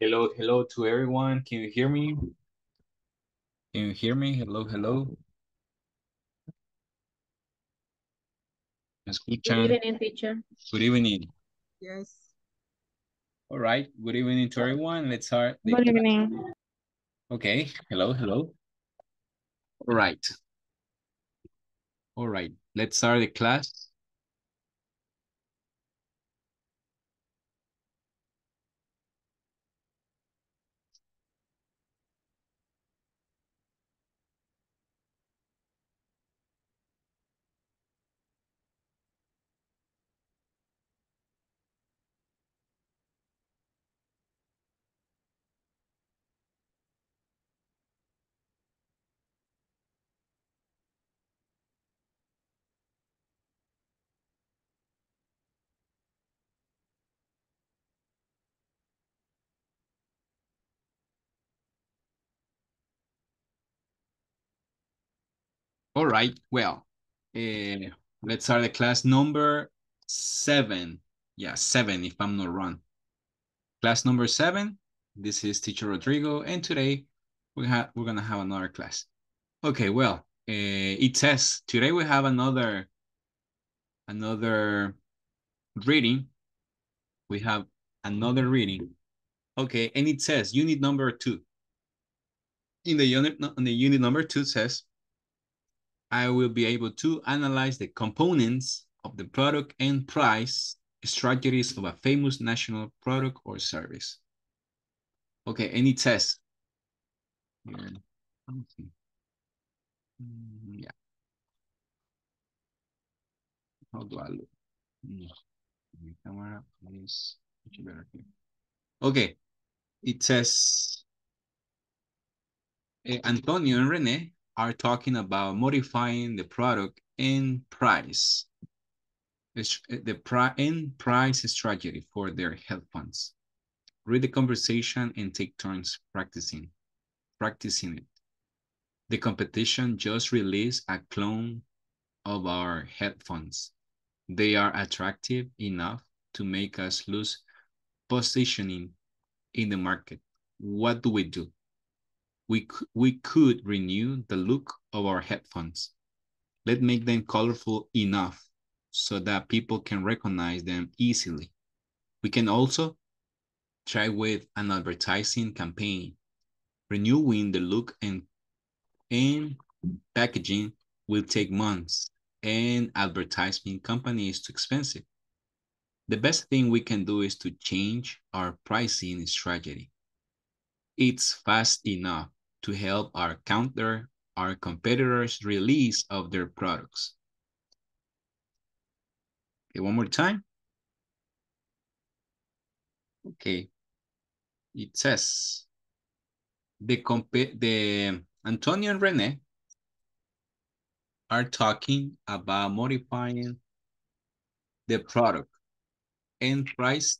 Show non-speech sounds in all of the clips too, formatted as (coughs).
Hello, hello to everyone. Can you hear me? Can you hear me? Hello, hello. ¿Me escuchan? Good evening, teacher. Good evening. Yes. All right. Good evening to everyone. Let's start. the Good evening. Okay. Hello, hello. All right. All right. Let's start the class. All right. Well, uh, let's start the class number seven. Yeah, seven, if I'm not wrong. Class number seven. This is Teacher Rodrigo, and today we have we're gonna have another class. Okay, well, uh, it says today we have another another reading. We have another reading. Okay, and it says unit number two. In the unit, in the unit number two says, I will be able to analyze the components of the product and price strategies of a famous national product or service. Okay, any here, Mm, yeah. How do I look? Camera here. Okay, it says, eh, Antonio and Rene are talking about modifying the product and price. Eh, The pri and price strategy for their health funds. Read the conversation and take turns practicing, practicing it. The competition just released a clone of our headphones. They are attractive enough to make us lose positioning in the market. What do we do? We, we could renew the look of our headphones. Let's make them colorful enough so that people can recognize them easily. We can also try with an advertising campaign, renewing the look and and packaging will take months and advertising company is too expensive. The best thing we can do is to change our pricing strategy. It's fast enough to help our counter our competitors release of their products. Okay, one more time. Okay. It says the the Antonio and Rene are talking about modifying the product and price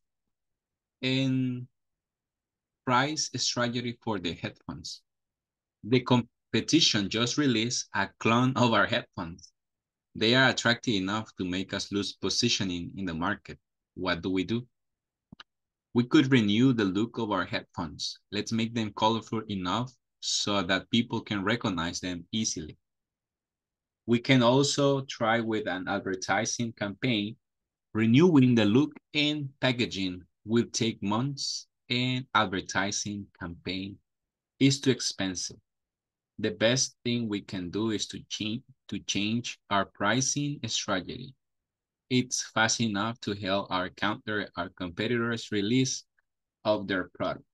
and price strategy for the headphones. The competition just released a clone of our headphones. They are attractive enough to make us lose positioning in the market. What do we do? We could renew the look of our headphones. Let's make them colorful enough so that people can recognize them easily. We can also try with an advertising campaign. Renewing the look and packaging will take months and advertising campaign is too expensive. The best thing we can do is to change to change our pricing strategy. It's fast enough to help our counter our competitors release of their product.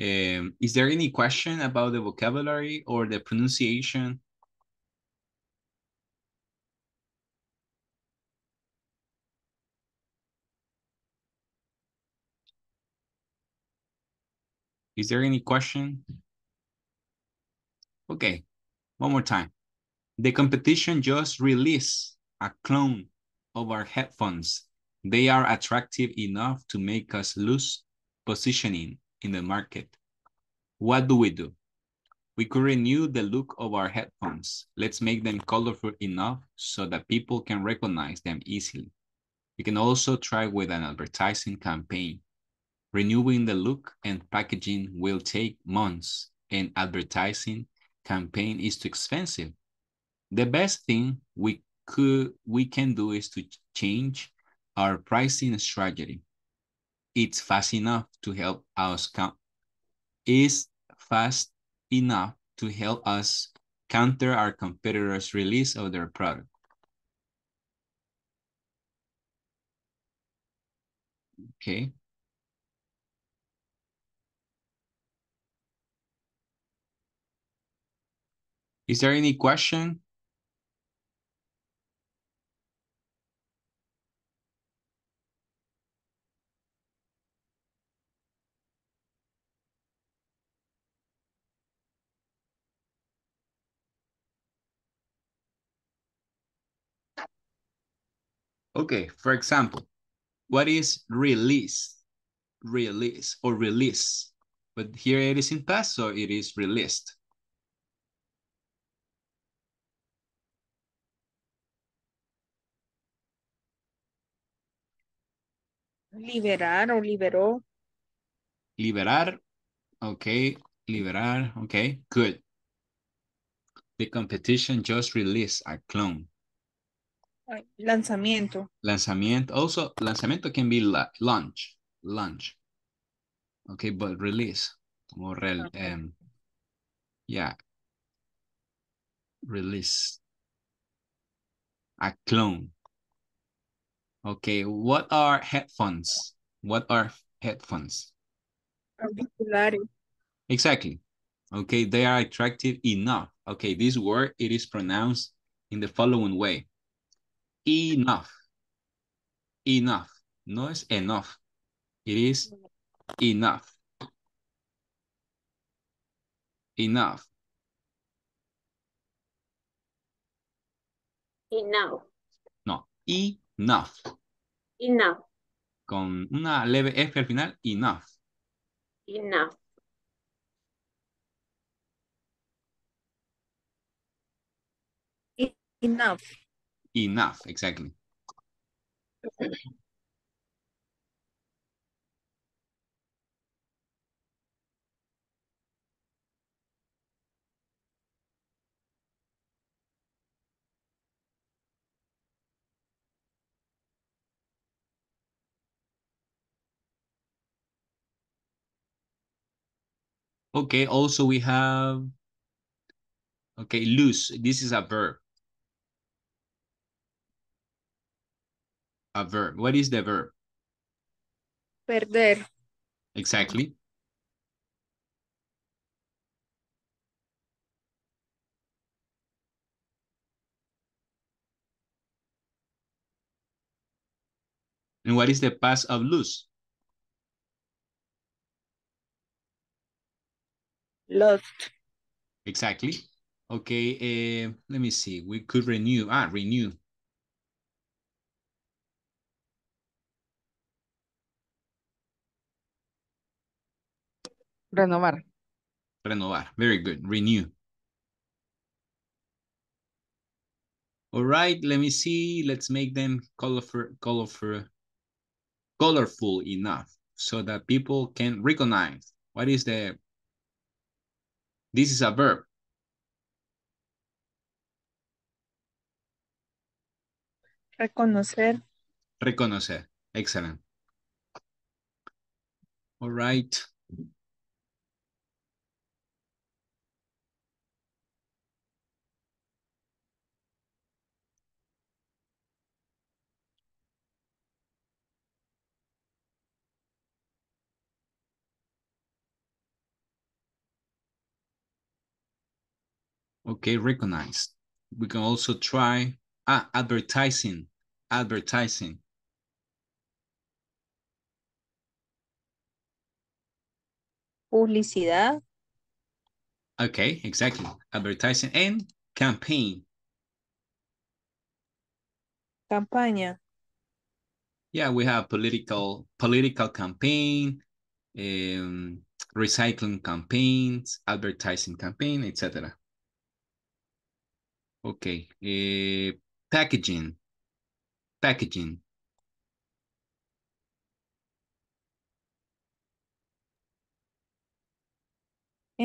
Um, is there any question about the vocabulary or the pronunciation? Is there any question? Okay, one more time. The competition just released a clone of our headphones. They are attractive enough to make us lose positioning in the market. what do we do? We could renew the look of our headphones. Let's make them colorful enough so that people can recognize them easily. We can also try with an advertising campaign. Renewing the look and packaging will take months and advertising campaign is too expensive. The best thing we could we can do is to change our pricing strategy. It's fast enough to help us count is fast enough to help us counter our competitors' release of their product. Okay. Is there any question? Okay, for example, what is release? Release or release. But here it is in past, so it is released. Liberar o liberó. Liberar. Okay, liberar. Okay, good. The competition just released a clone. Lanzamiento. Lanzamiento. Also, lanzamiento can be la launch. Launch. Okay, but release. Okay. Um, yeah. Release. A clone. Okay, what are headphones? What are headphones? Exactly. Okay, they are attractive enough. Okay, this word, it is pronounced in the following way. Enough. Enough. No es enough. It is enough. Enough. Enough. No, enough. Enough. Con una leve F al final, enough. Enough. Enough. Enough, exactly. Okay, also we have, okay, lose. This is a verb. A verb. What is the verb? Perder. Exactly. And what is the past of lose? Lost. Exactly. Okay, uh, let me see. We could renew. Ah, renew. Renovar. Renovar. Very good. Renew. All right, let me see. Let's make them colorful, colorful, colorful enough so that people can recognize what is the this is a verb. Reconocer. Reconocer. Excellent. All right. Okay, recognized. We can also try ah, advertising, advertising. Publicidad. Okay, exactly. Advertising and campaign. Campaña. Yeah, we have political political campaign, um, recycling campaigns, advertising campaign, etc. Okay, uh, packaging, packaging.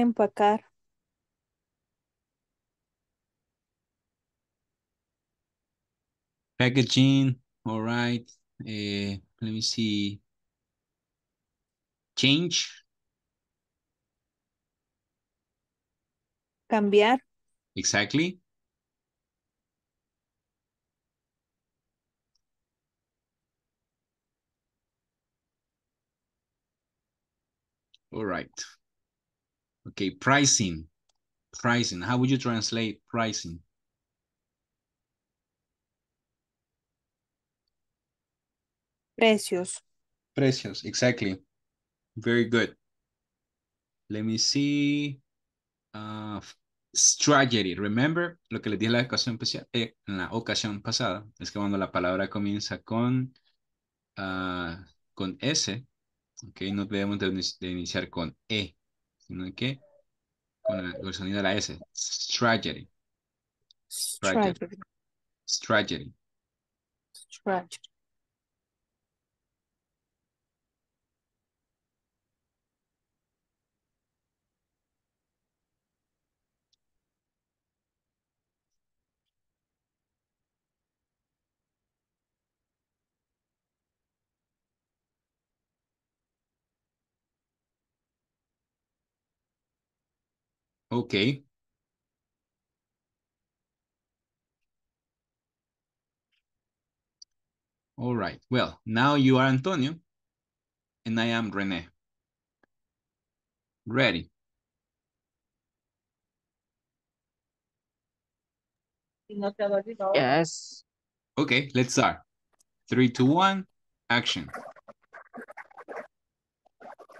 Empacar. Packaging, all right. Uh, let me see. Change, Cambiar. exactly. All right. Okay, pricing. Pricing. How would you translate pricing? Precios. Precios, exactly. Very good. Let me see. Uh, strategy. Remember lo que les dije en la ocasión, eh, en la ocasión pasada. Es que cuando la palabra comienza con, uh, con S, okay, no debemos de, iniciar con E, sino que con el, el sonido de la S. Strategy. Strategy. Strategy. Strategy. Okay. All right. Well, now you are Antonio and I am Rene. Ready. Yes. Okay, let's start. Three, two, one, action.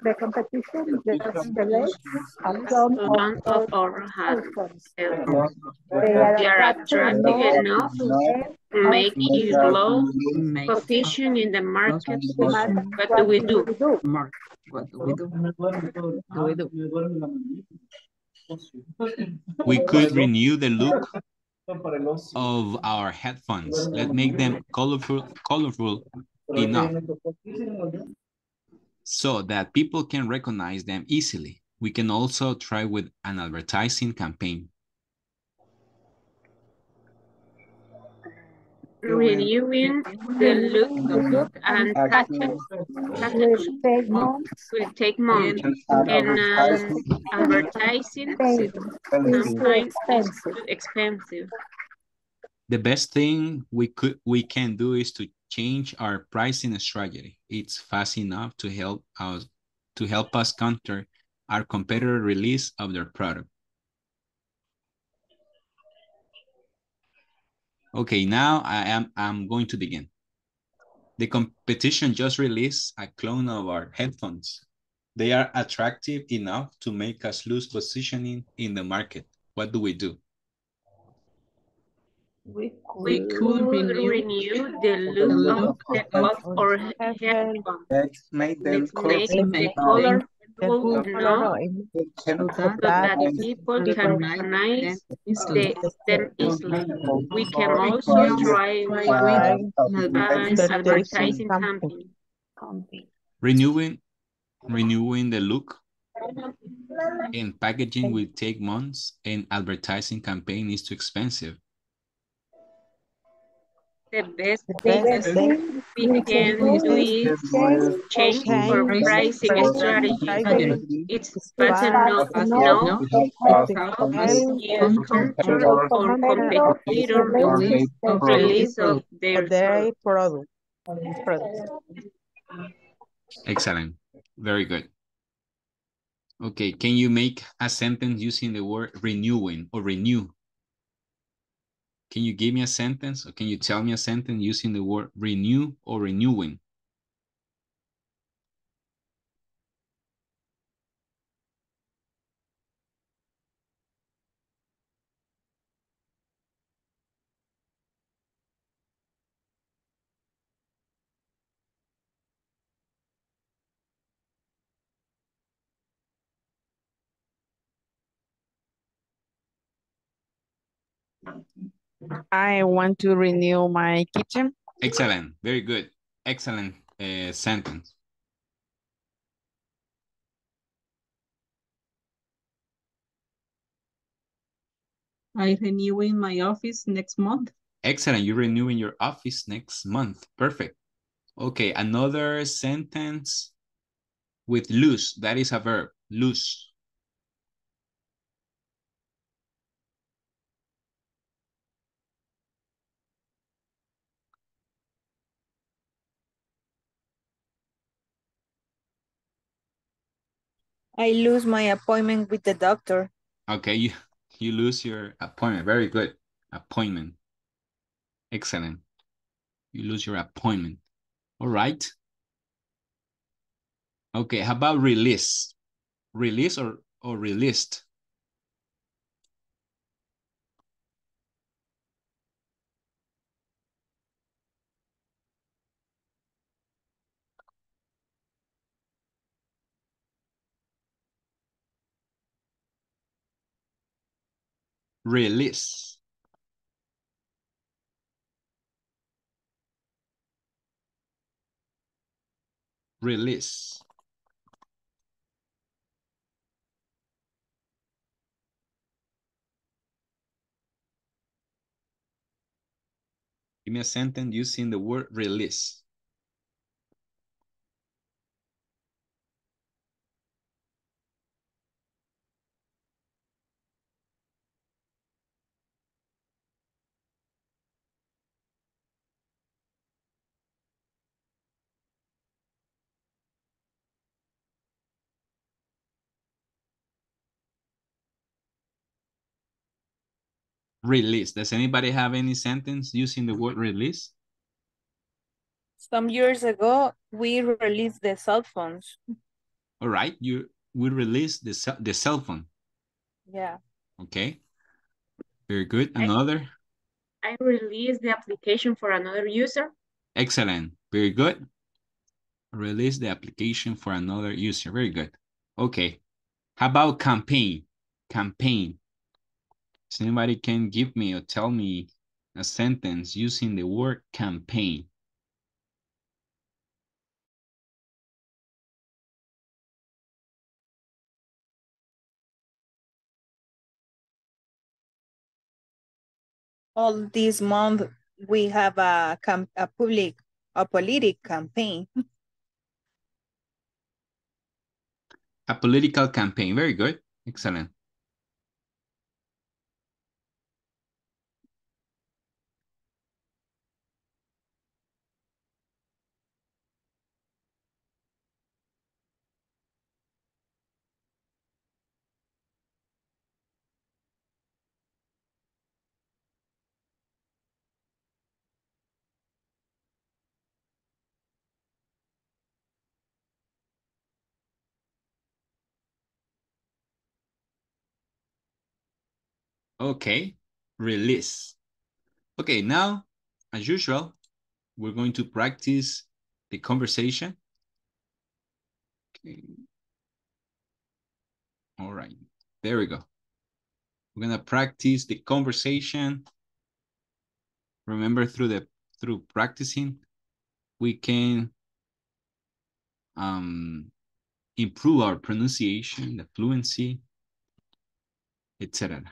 The competition just the legs and some Some of of our husbands. They They are are attractive enough to make you low position in the market. What do we do? Mark, what do we do? Do we do? We could renew the look of our headphones. Let's make them colorful, colorful enough so that people can recognize them easily. We can also try with an advertising campaign. Renewing the look and packaging Will packaging take will take months and um, advertising paid. It's too sometimes is expensive. expensive. The best thing we could we can do is to change our pricing strategy. It's fast enough to help us to help us counter our competitor release of their product. Okay, now I am I'm going to begin. The competition just released a clone of our headphones. They are attractive enough to make us lose positioning in the market. What do we do? We could renew the look of, the, of our headphones. Let's make them Let's make colorful the enough colorful enough so so that people can recognize the, them easily. We can also try with an advertising campaign. Renewing renewing the look and packaging will take months and advertising campaign is too expensive. The best The thing best thing we can do is change our pricing strategy. It's better not to know how you counter or competitor release, release of their Their product. product. Product. Excellent. Very good. Okay, can you make a sentence using the word renewing or renew? Can you give me a sentence or can you tell me a sentence using the word renew or renewing? I want to renew my kitchen. Excellent. Very good. Excellent uh, sentence. I renewing my office next month. Excellent. You're renewing your office next month. Perfect. Okay, another sentence with lose. That is a verb. Lose. I lose my appointment with the doctor. Okay, you, you lose your appointment. Very good. Appointment. Excellent. You lose your appointment. All right. Okay, how about release? Release or, or released? Release. Release. Give me a sentence using the word release. Release. Does anybody have any sentence using the word release? Some years ago, we released the cell phones. All right, you we released the cell, the cell phone. Yeah. Okay. Very good. Another. I release the application for another user. Excellent. Very good. Release the application for another user. Very good. Okay. How about campaign? Campaign. Anybody can give me or tell me a sentence using the word campaign? All this month, we have a, a public, a politic campaign. A political campaign. Very good. Excellent. Okay, release. Okay, now, as usual, we're going to practice the conversation. Okay. All right, there we go. We're gonna practice the conversation. Remember, through the through practicing, we can um, improve our pronunciation, the fluency, etc.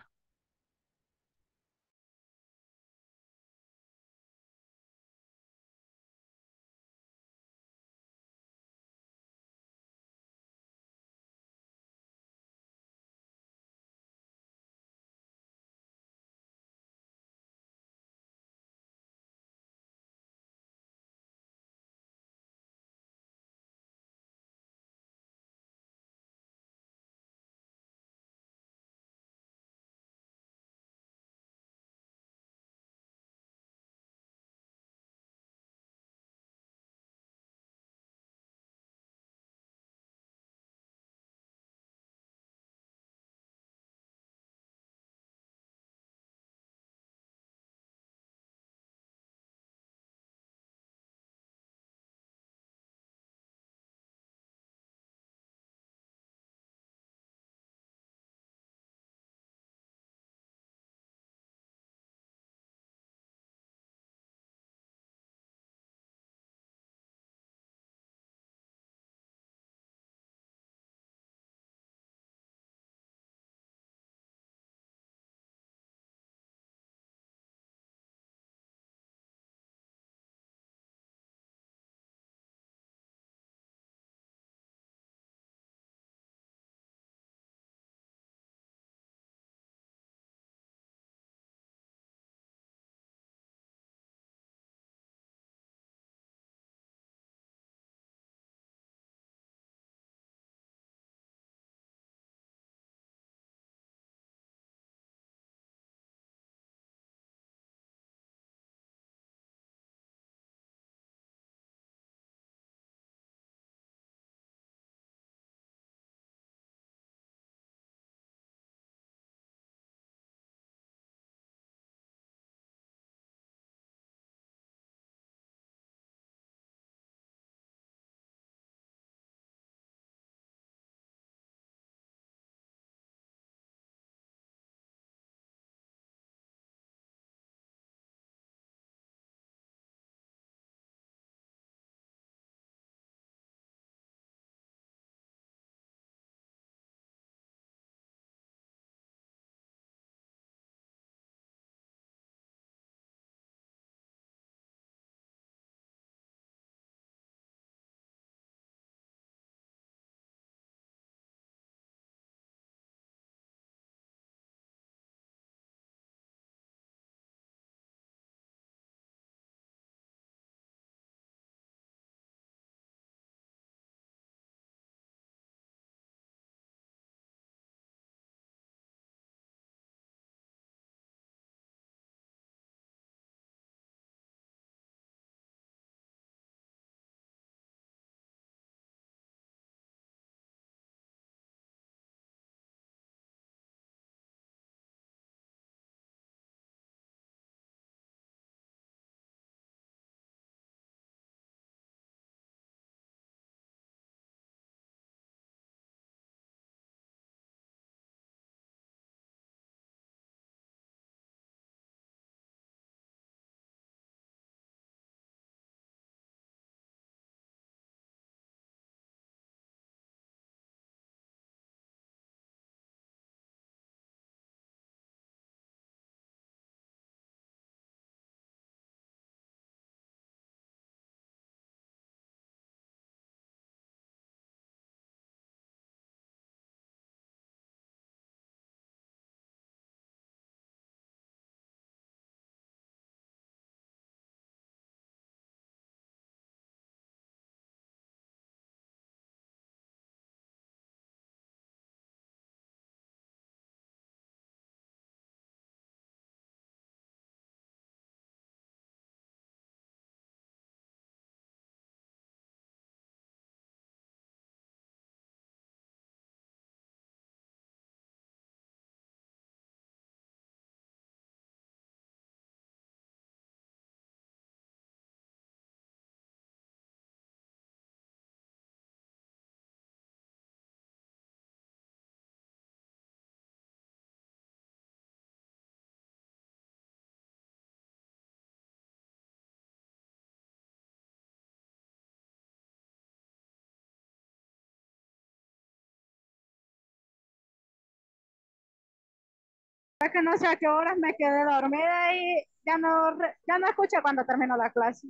que no sé a qué horas me quedé dormida y ya no, ya no escuché cuando terminó la clase.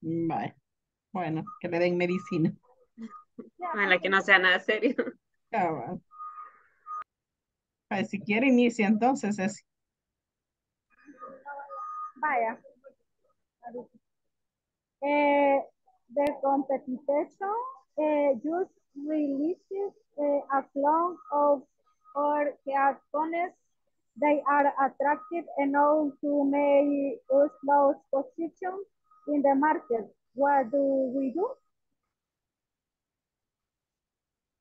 Vale. Bueno, que le den medicina. Ojalá que no sea nada serio. Ah, si quiere inicia entonces es. Vaya. Eh, the competition uh, just releases uh, a clone of or components they are attractive enough to make us lose position in the market. What do we do?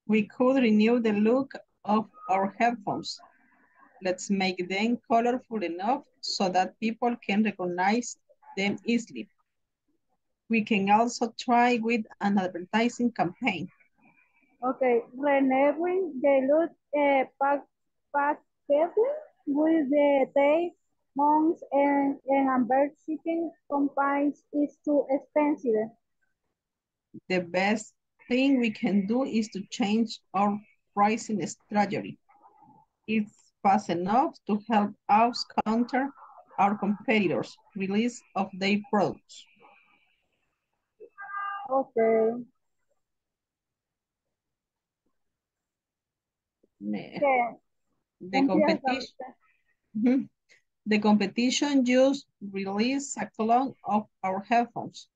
We could renew the look of our headphones. Let's make them colorful enough so that people can recognize them easily. We can also try with an advertising campaign. Okay, renewing the look uh, pack, packaging with the day months and, and amber shipping campaigns is too expensive. The best thing we can do is to change our pricing strategy. It's fast enough to help us counter our competitors' release of their products. Okay. The competition, mm -hmm. the competition just released a clone of our headphones.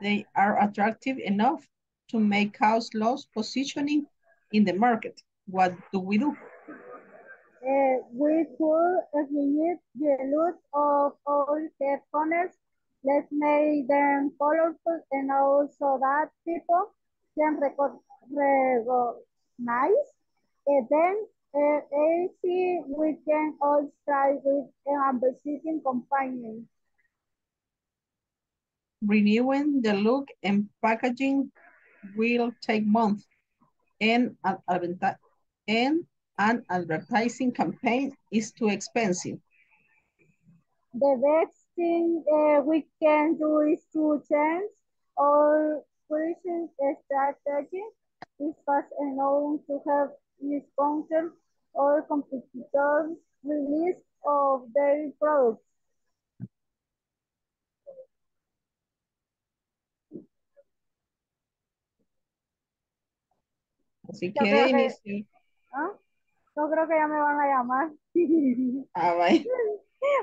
They are attractive enough to make us lose positioning in the market. What do we do? Uh, we could eliminate the look of our headphones. Let's make them colorful and also that people can recognize. And then uh, AC, we can all try with a visiting companion. Renewing the look and packaging will take months and an, and an advertising campaign is too expensive. The best thing uh, we can do is to change our pricing strategy. It's fast enough to have this content or competitors release of their products. Así que, que ¿ah? No creo que ya me van a llamar. (laughs) Ah, vaya.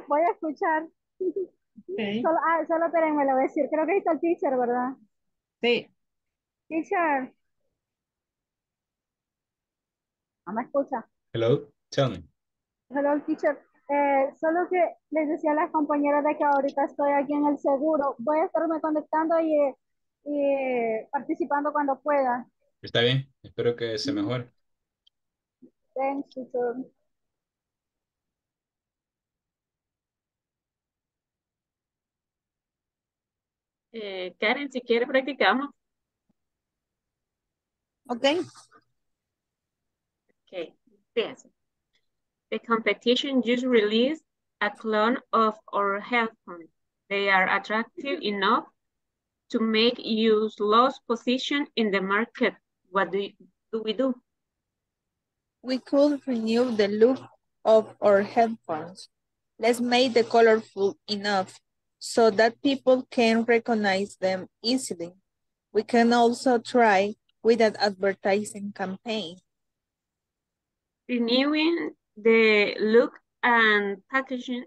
Voy a escuchar. Okay. Solo, ah, solo espérenme, lo voy a decir. Creo que está el teacher, ¿verdad? Sí. Teacher. No me escucha. Hello, tell me. Hello, teacher. Eh, solo que les decía a las compañeras de que ahorita estoy aquí en el seguro. Voy a estarme conectando y, y participando cuando pueda. Está bien, espero que se mejore. Thanks, teacher. Eh, Karen, si quiere practicamos. Okay. Okay, yes. The competition just released a clone of our headphones. They are attractive mm-hmm. enough to make use lost position in the market. What do, you, do we do? We could renew the look of our headphones. Let's make them colorful enough so that people can recognize them easily. We can also try with an advertising campaign. Renewing the look and packaging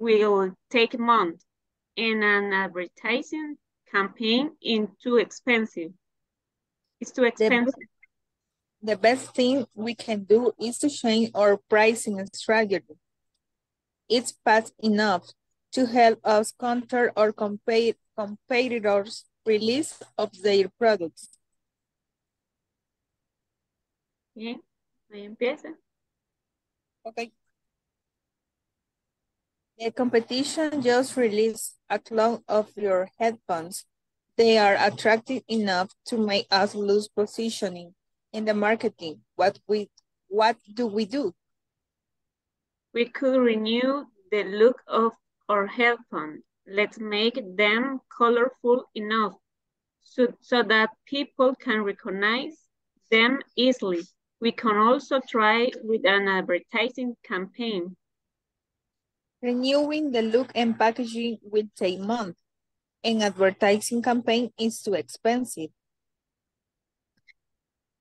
will take months and an advertising campaign is too expensive. It's too expensive. The, the best thing we can do is to change our pricing strategy. It's fast enough to help us counter our compet competitors' release of their products. Bien, ahí empieza. Okay. The competition just released a clone of your headphones. They are attractive enough to make us lose positioning in the marketing. What we what do we do? We could renew the look of our headphones. Let's make them colorful enough so, so that people can recognize them easily. We can also try with an advertising campaign. Renewing the look and packaging will take months, An advertising campaign is too expensive.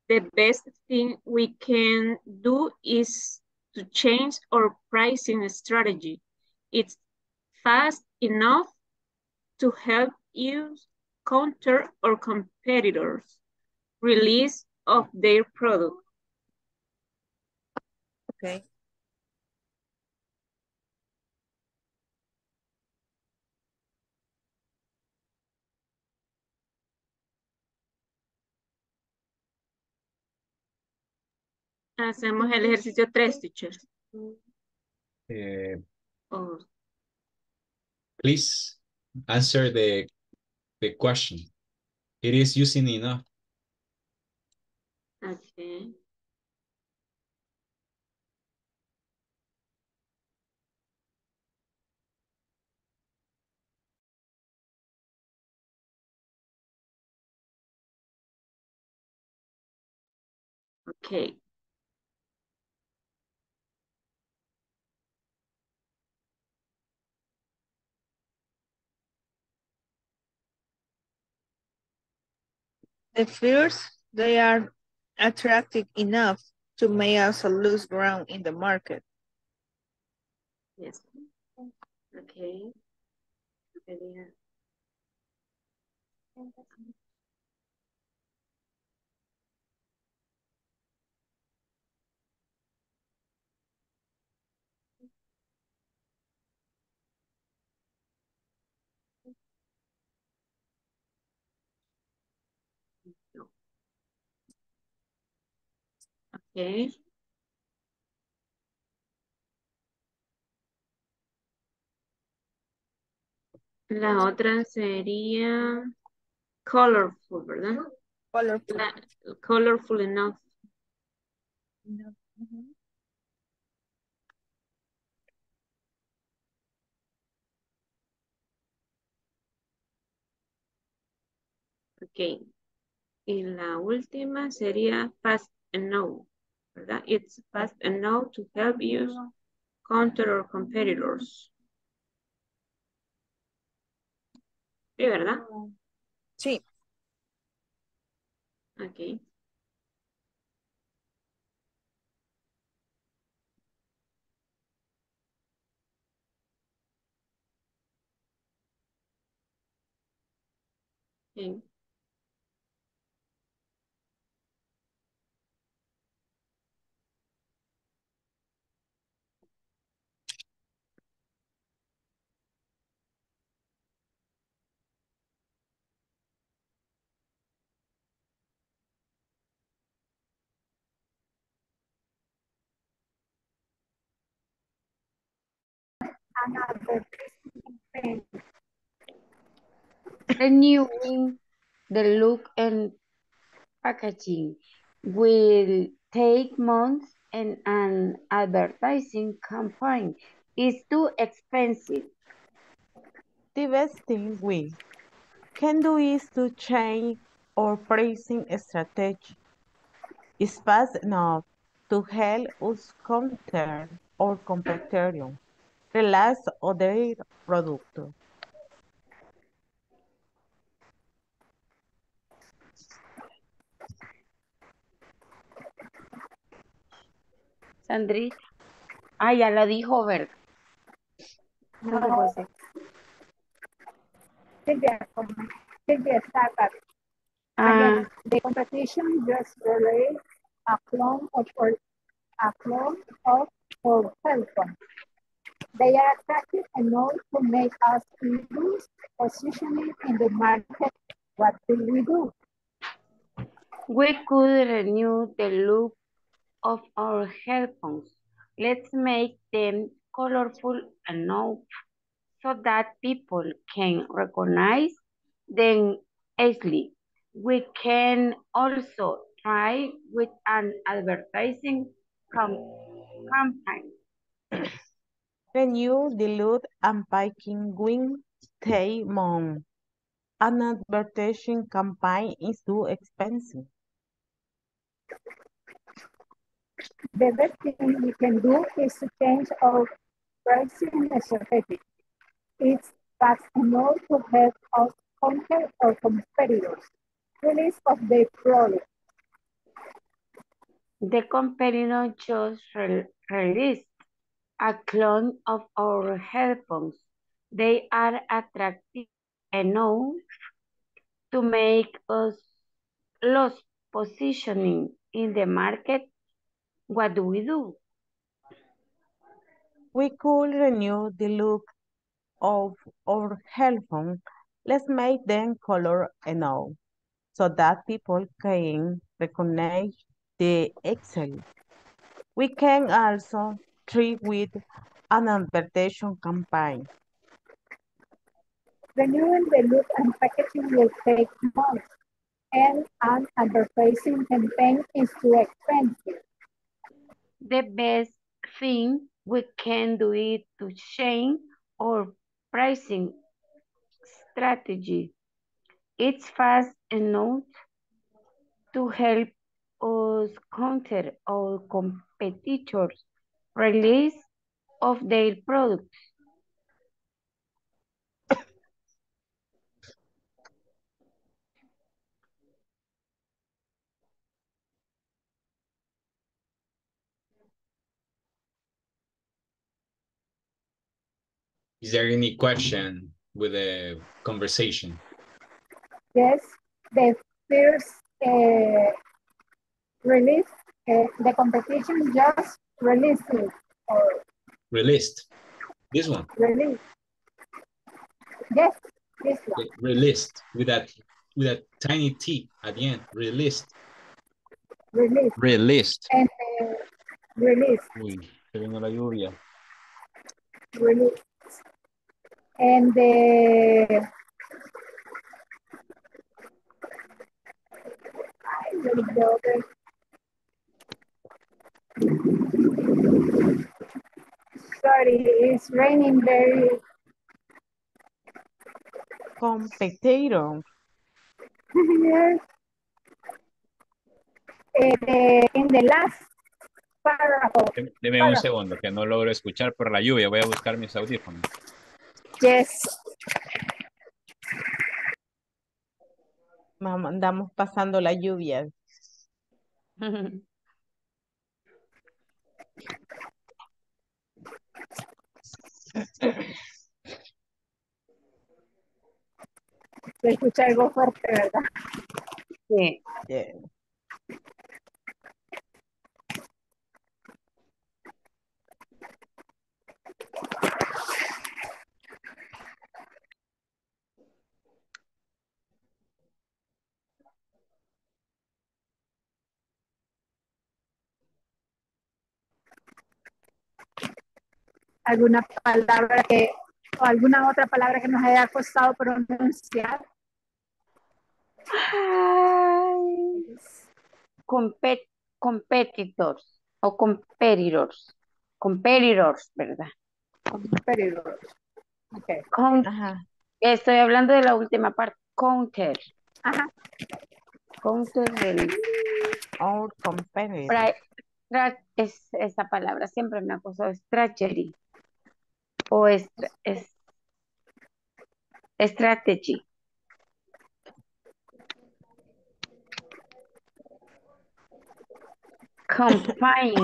The best thing we can do is to change our pricing strategy. It's fast enough to help you counter our competitors' release of their product. Okay. Hacemos el ejercicio 3, teacher. Eh, Oh, please answer the the question. It is using enough. okay. Okay. The first, they are attractive enough to make us lose ground in the market. Yes. Okay. Okay. La otra sería colorful, ¿verdad? Colorful. La, colorful enough. Ok. Y la última sería fast enough, ¿verdad? It's fast enough to help you counter our competitors. Sí, ¿verdad? Sí, Ok. Ok. Renewing the look and packaging will take months and an advertising campaign is too expensive. The best thing we can do is to change our pricing strategy. It's fast enough to help us counter our competitor, release of their product. Sandrita. Ah, ya la dijo, ¿verdad? No, José. Silvia, com- Silvia Starbuck. Ah, Again, the competition just released a clone of our, a clone of our cell phone. They are attractive enough to make us lose positioning in the market. What do we do? we could renew the look of our headphones. Let's make them colorful enough so that people can recognize them easily. We can also try with an advertising cam- campaign. Renew, dilute, and packing will take months. An advertising campaign is too expensive. The best thing we can do is to change our pricing strategy. It's fast enough to help us conquer our competitors' release of their product. The competitor just re released a clone of our headphones. They are attractive enough to make us lose positioning in the market. What do we do? We could renew the look of our headphones. Let's make them color enough so that people can recognize the excel. We can also try with an advertising campaign. Renewing the look and packaging will take months, and an advertising campaign is too expensive. The best thing we can do is to change our pricing strategy. It's fast enough to help us counter our competitors' release of their products. Is there any question with the conversation? Yes, the first uh, release, uh, the competition just released or Released. This one. release. Yes, this one. Okay, Released with that with a tiny T at the end. Released. Release. Released. And uh, release, Uy, se vino la lluvia. release. And the Ay, the, the other- Sorry, it's raining very Competitor. (laughs) yes. Eh, the- in the last paragraph, Dem- Deme un segundo, que no logro escuchar por la lluvia. Voy a buscar mis audífonos. yes, Andamos pasando la lluvia. (laughs) se escucha algo fuerte, ¿verdad? Sí. Yeah. Alguna palabra que, o alguna otra palabra que nos haya costado pronunciar. Ay, compet competitors o competitors. Competitors, ¿verdad? Competitors. Okay. Con- Ajá. estoy hablando de la última parte. Counter. Ajá. Counter release. Our competitor. Pra- tra- es, esa palabra siempre me ha costado. Strategy. O estra- es, strategy. Campaign.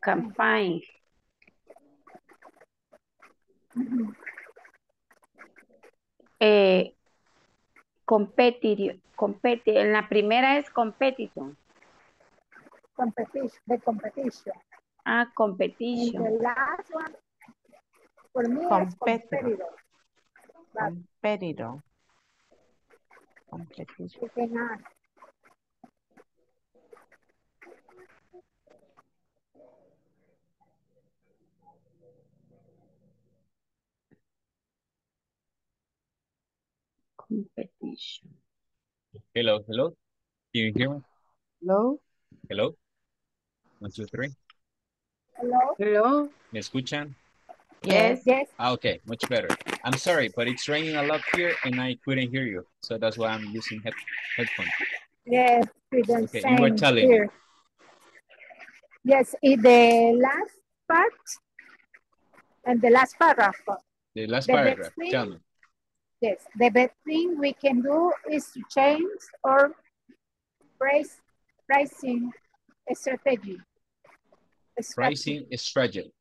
Campaign. Eh, competitive, competi- en la primera es competition. Competition, the competition. Ah, And the competition. last one, for me, Competitor. competitor. Competition. Competition. Hello, hello. Can you hear me? Hello. Hello. One, two, three. Hello. Hello. ¿Me escuchan? Yes. Yes, Ah, okay, much better. I'm sorry, but it's raining a lot here and I couldn't hear you. So that's why I'm using head headphones. yes, with the Okay, you were telling here. Yes, in the last part and the last paragraph. The last The paragraph, thing- tell me. Yes, the best thing we can do is to change our price pricing strategy. Pricing strategy.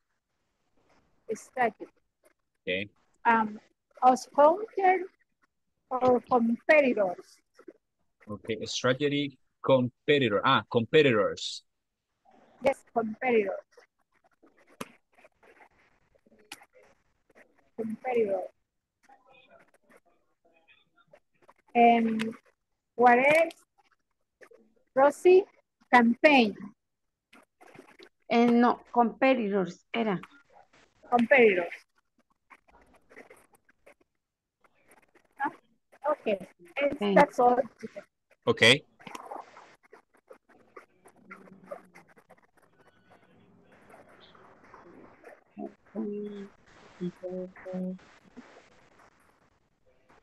strategy. Okay. Um, as counter or competitors. Okay. Strategy competitor. Ah, competitors. Yes, competitors. Competitors. And what else? Rosy, campaign, Eh, no, competitors era. competitors. Ah, Okay, Okay. that's all. Okay.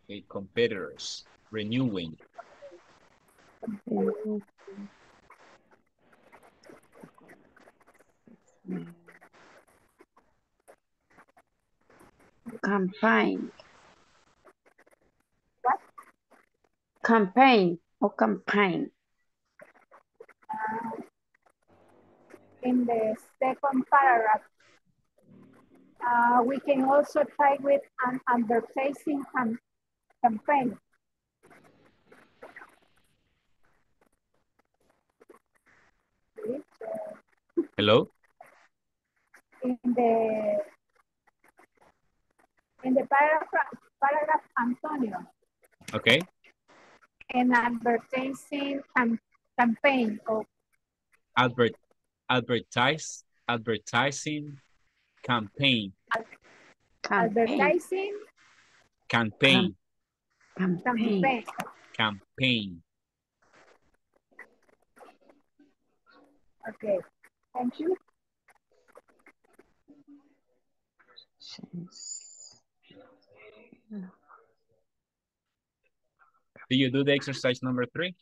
Okay, competitors. Renewing. Campaign. What? Campaign or campaign. in the second paragraph. Uh, we can also try with an advertising cam campaign. Hello? In the in the paragraph, paragraph Antonio, Okay. an advertising cam campaign of Advert advertise advertising campaign. Campaign. advertising Campaign. Campaign. campaign. Campaign. Okay, thank you. Do you do the exercise number three?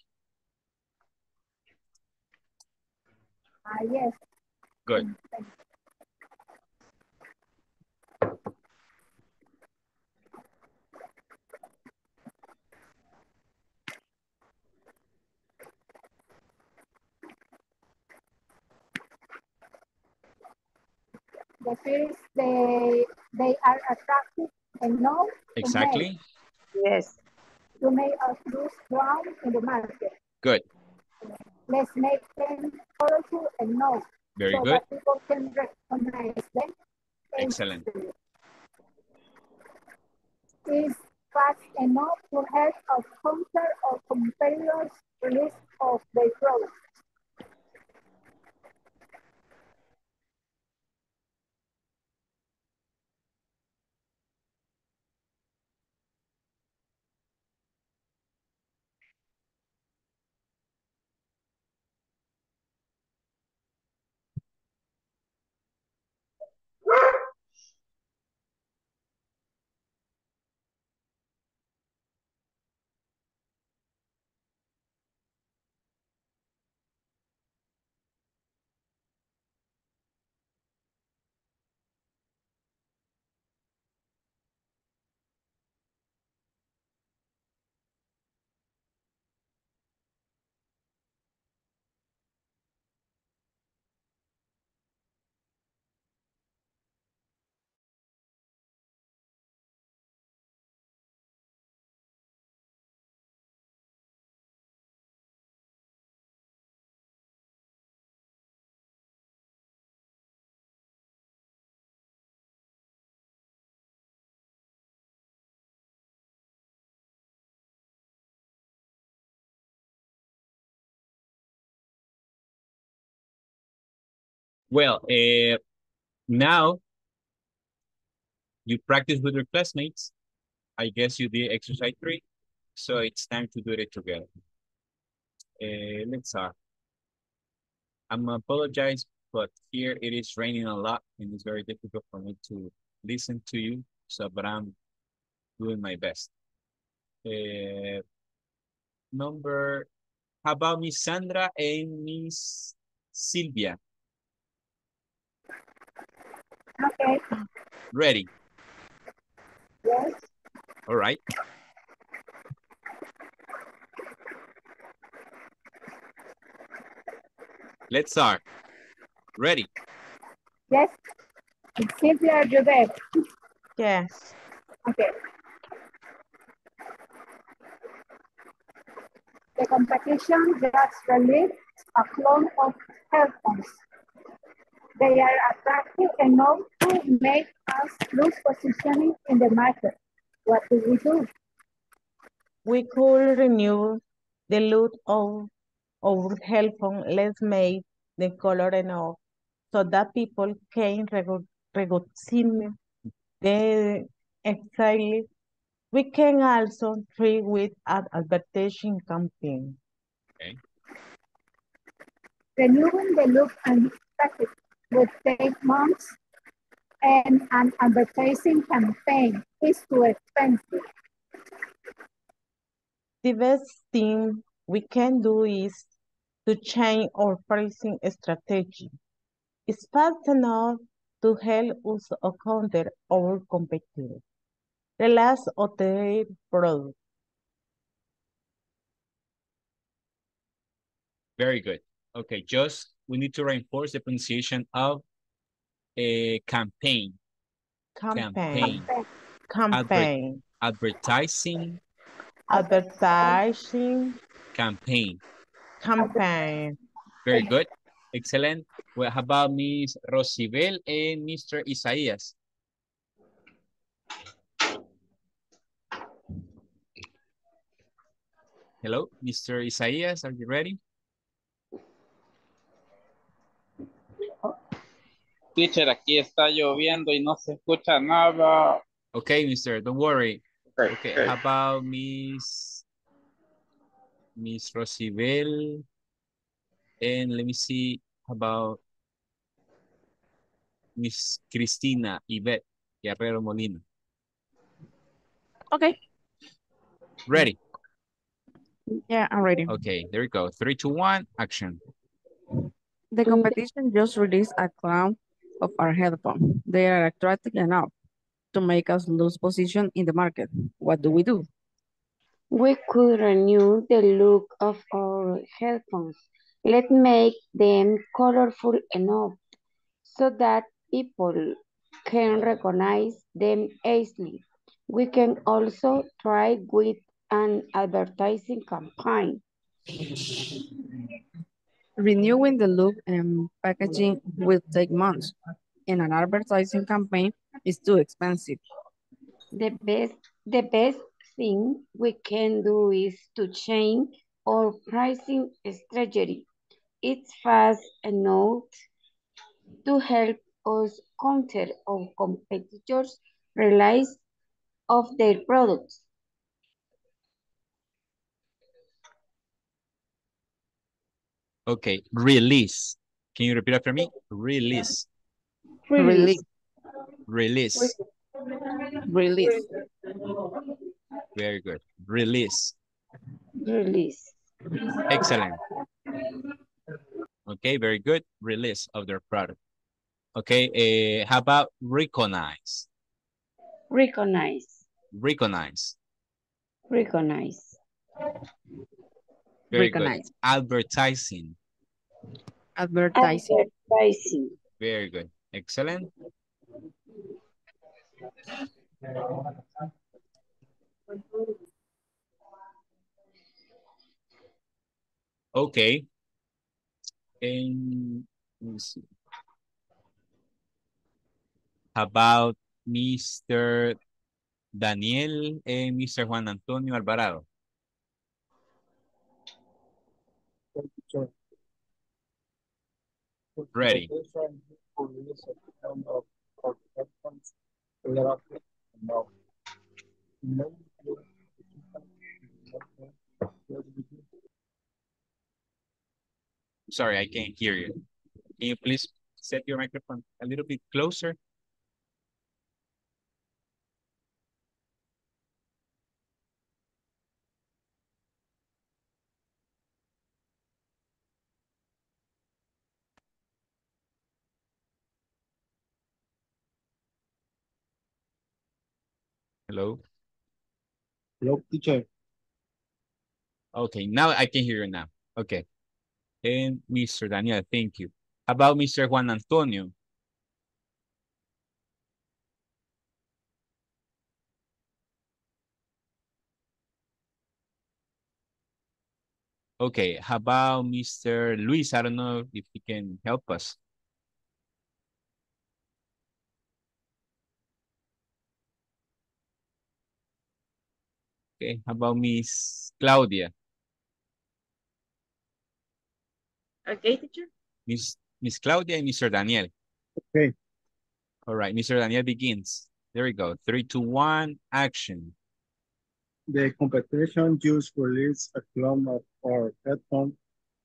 Ah, yes. Good. The first, they they are attractive enough to Exactly. make, Yes. to make us lose ground in the market. Good. Let's make them colorful and enough Very so good. that people can recognize them. Excellent. Is fast enough to help a counter or competitors' release of their products. Well, uh, now you practice with your classmates. I guess you did exercise three, so it's time to do it together. Uh, let's start. I'm apologize, but here it is raining a lot and it's very difficult for me to listen to you. So, but I'm doing my best. Uh, number, how about Miss Sandra and Miss Sylvia? Okay. Ready. Yes. All right. Let's start. Ready. Yes. Cynthia, are you there? Yes. Okay. The competition just released a clone of headphones. They are attractive enough to make us lose positioning in the market. What do we do? We could renew the look of our headphone. Let's make the color enough so that people can rego- recognize the exactly. We can also try with an advertising campaign. Okay. Renewing the look and aesthetic would take months and an advertising campaign is too expensive. The best thing we can do is to change our pricing strategy. It's fast enough to help us counter our competitors. The last of their product. Very good. Okay, just we need to reinforce the pronunciation of a campaign. Campaign. Campaign. Campaign. Advertising Advertising campaign. campaign. Very good. Excellent. Well, how about Miss Rosibel and Mr. Isaías? Hello, Mr. Isaías, are you ready? Teacher, aquí está lloviendo y no se escucha nada. Okay, mister, don't worry. Okay, Okay, okay. how about Miss Miss Rosibel? And let me see how about Miss Cristina Yvette Guerrero Molina. Okay. Ready? Yeah, I'm ready. Okay, there we go. Three, two, one, action. The competition just released a clown of our headphone. Um, they are attractive enough to make us lose position in the market. What do we do? We could renew the look of our headphones. Let's make them colorful enough so that people can recognize them easily. We can also try with an advertising campaign. Renewing the look and packaging mm-hmm. will take months, and an advertising campaign is too expensive. The best, the best thing we can do is to change our pricing strategy. It's fast enough to help us counter our competitors' release of their products. Okay, release. Can you repeat after me? Release. Release. Release. Release. Very good. Release. Release. Excellent. Okay, very good. Release of their product. Okay, uh, how about recognize? Recognize. Recognize. Recognize. Very Recognize. good. Advertising. Advertising. Advertising. Very good. Excellent. Okay. And let me see. About Mr. Daniel and Mr. Juan Antonio Alvarado? Ready. Sorry, I can't hear you. Can you please set your microphone a little bit closer? Hello. Hello, teacher. Okay, now I can hear you now. Okay. And Mr. Daniel, thank you. About Mr. Juan Antonio? Okay, how about Mr. Luis? I don't know if he can help us. Okay, how about Miss Claudia? Okay, teacher. Miss Miss Claudia and Mr. Daniel. Okay. All right, Mr. Daniel begins. There we go. Three, two, one, action. The competition just released a clone of our headphones.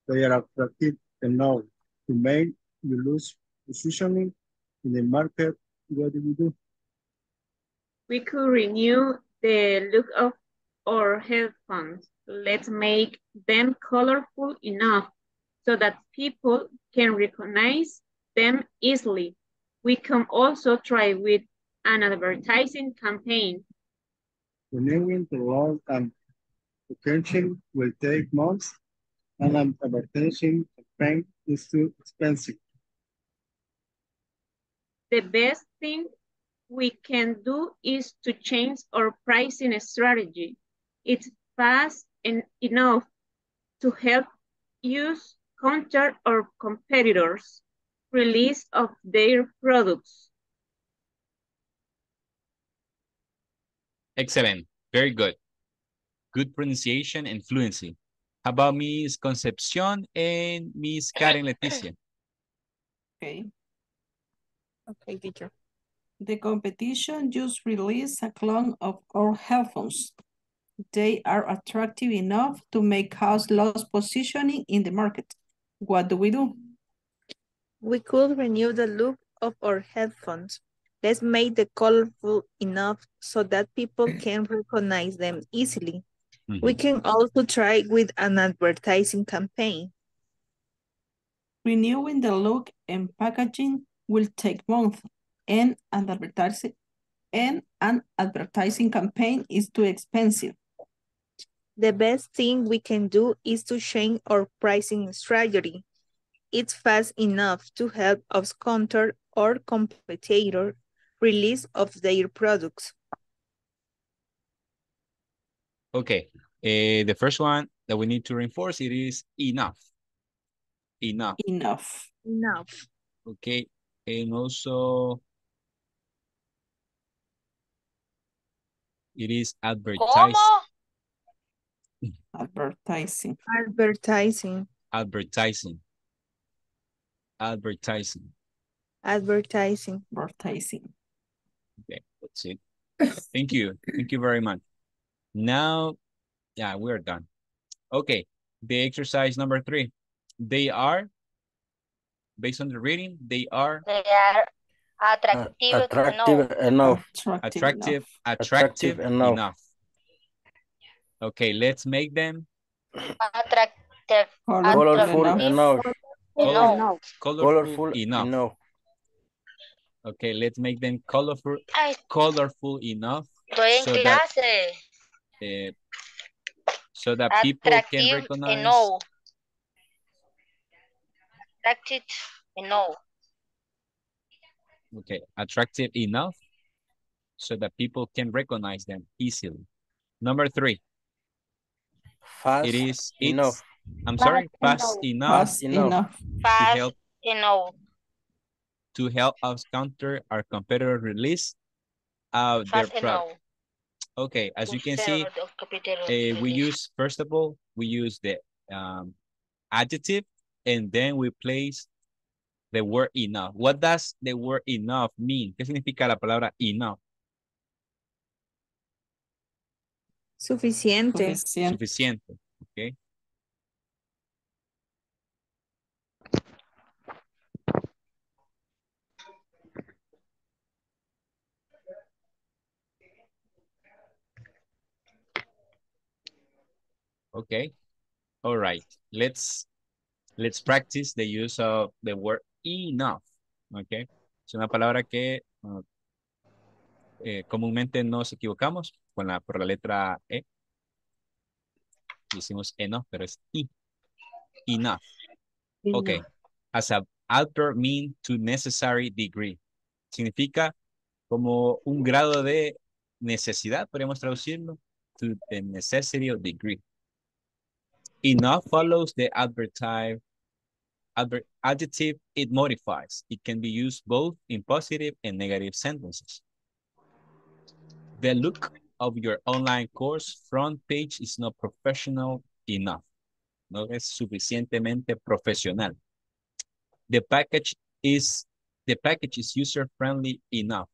They are attractive enough to make you lose positioning in the market. What do we do? We could renew the look of our headphones. Let's make them colorful enough so that people can recognize them easily. We can also try with an advertising campaign. Renewing the law and potential will take months and an advertising campaign is too expensive. The best thing we can do is to change our pricing strategy. It's fast and enough to help use counter or competitors' release of their products. Excellent. Very good. Good pronunciation and fluency. How about Miss Concepcion and Miss Karen Leticia? Okay. Okay, teacher. The competition just released a clone of our headphones. They are attractive enough to make us lose positioning in the market. What do we do? We could renew the look of our headphones. Let's make them colorful enough so that people (clears throat) can recognize them easily. Mm-hmm. We can also try with an advertising campaign. Renewing the look and packaging will take months and an advertising and an advertising campaign is too expensive. The best thing we can do is to change our pricing strategy. It's fast enough to help us counter our competitor release of their products. Okay. Uh, the first one that we need to reinforce it is enough. Enough. Enough. Enough. Okay. And also it is advertised. Advertising. Advertising. Advertising. Advertising. Advertising. Advertising. Okay, that's it. Thank you. Thank you very much. Now, yeah, we're done. Okay, the exercise number three. They are, based on the reading, they are They are attractive, uh, attractive enough. attractive, attractive, Attractive enough. enough. Okay, let's make them attractive, Colorful attractive enough. enough. colorful, Colorful enough. enough. Okay, let's make them colorful, Ay, colorful enough estoy en so that, uh, so that people can recognize. enough. Attractive enough. Okay, attractive enough so that people can recognize them easily. Number three, Fast it is, enough. I'm sorry, Fast fast enough Fast enough. enough. to Fast help, enough. to help us counter our competitor release of their product. Okay, as you can see, Cero dos capítulos uh, we use, first of all, we use the um, adjective and then we place the word enough. What does the word enough mean? ¿Qué significa la palabra enough? Suficiente. Suficiente. Suficiente. Okay. Okay. All right. Let's let's practice the use of the word enough. Okay. Es una palabra que uh, eh, comúnmente nos equivocamos con la, por la letra E. Decimos enough, pero es I. Enough. Ok. As a adverb mean to necessary degree. Significa como un grado de necesidad, podríamos traducirlo. To the necessity of degree. Enough follows the advertive adver adjective it modifies. It can be used both in positive and negative sentences. The look of your online course front page is not professional enough. No es suficientemente profesional. The package is the package is user friendly enough.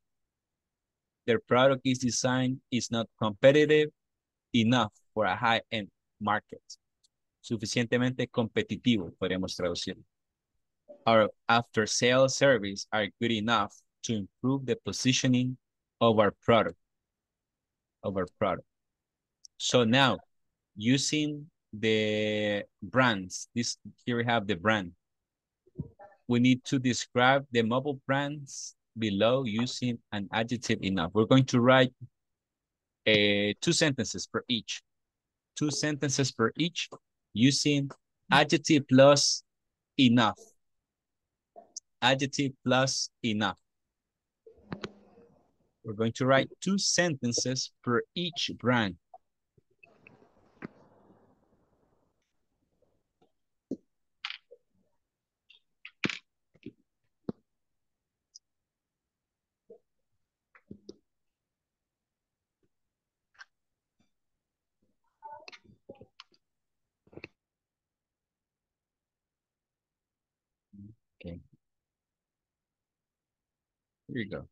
Their product is designed is not competitive enough for a high end market. Suficientemente competitivo, podemos traducir. Our after sales service are good enough to improve the positioning of our product of our product. So now, using the brands, this here we have the brand. We need to describe the mobile brands below using an adjective enough. We're going to write uh, two sentences per each. Two sentences per each using adjective plus enough. Adjective plus enough. We're going to write two sentences per each brand. Okay. Here you go.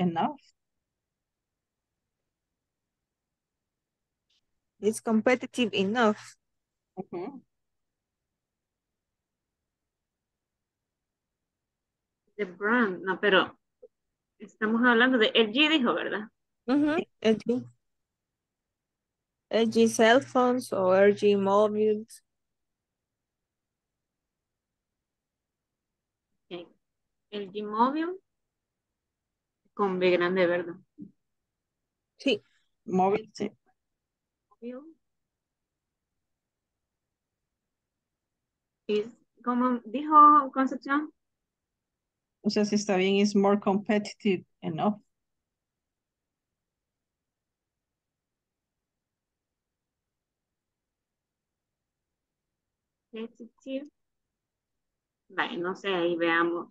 Enough It's competitive enough. The brand, no, pero estamos hablando de LG, dijo, ¿verdad? Ujú, LG. LG cell phones o LG mobiles. LG Mobile con B grande, ¿verdad? Sí. Móvil, sí. Mobile. Is, como dijo Concepción, O sea, si está bien, is more competitive enough. competitive. Vale, no sé, ahí veamos.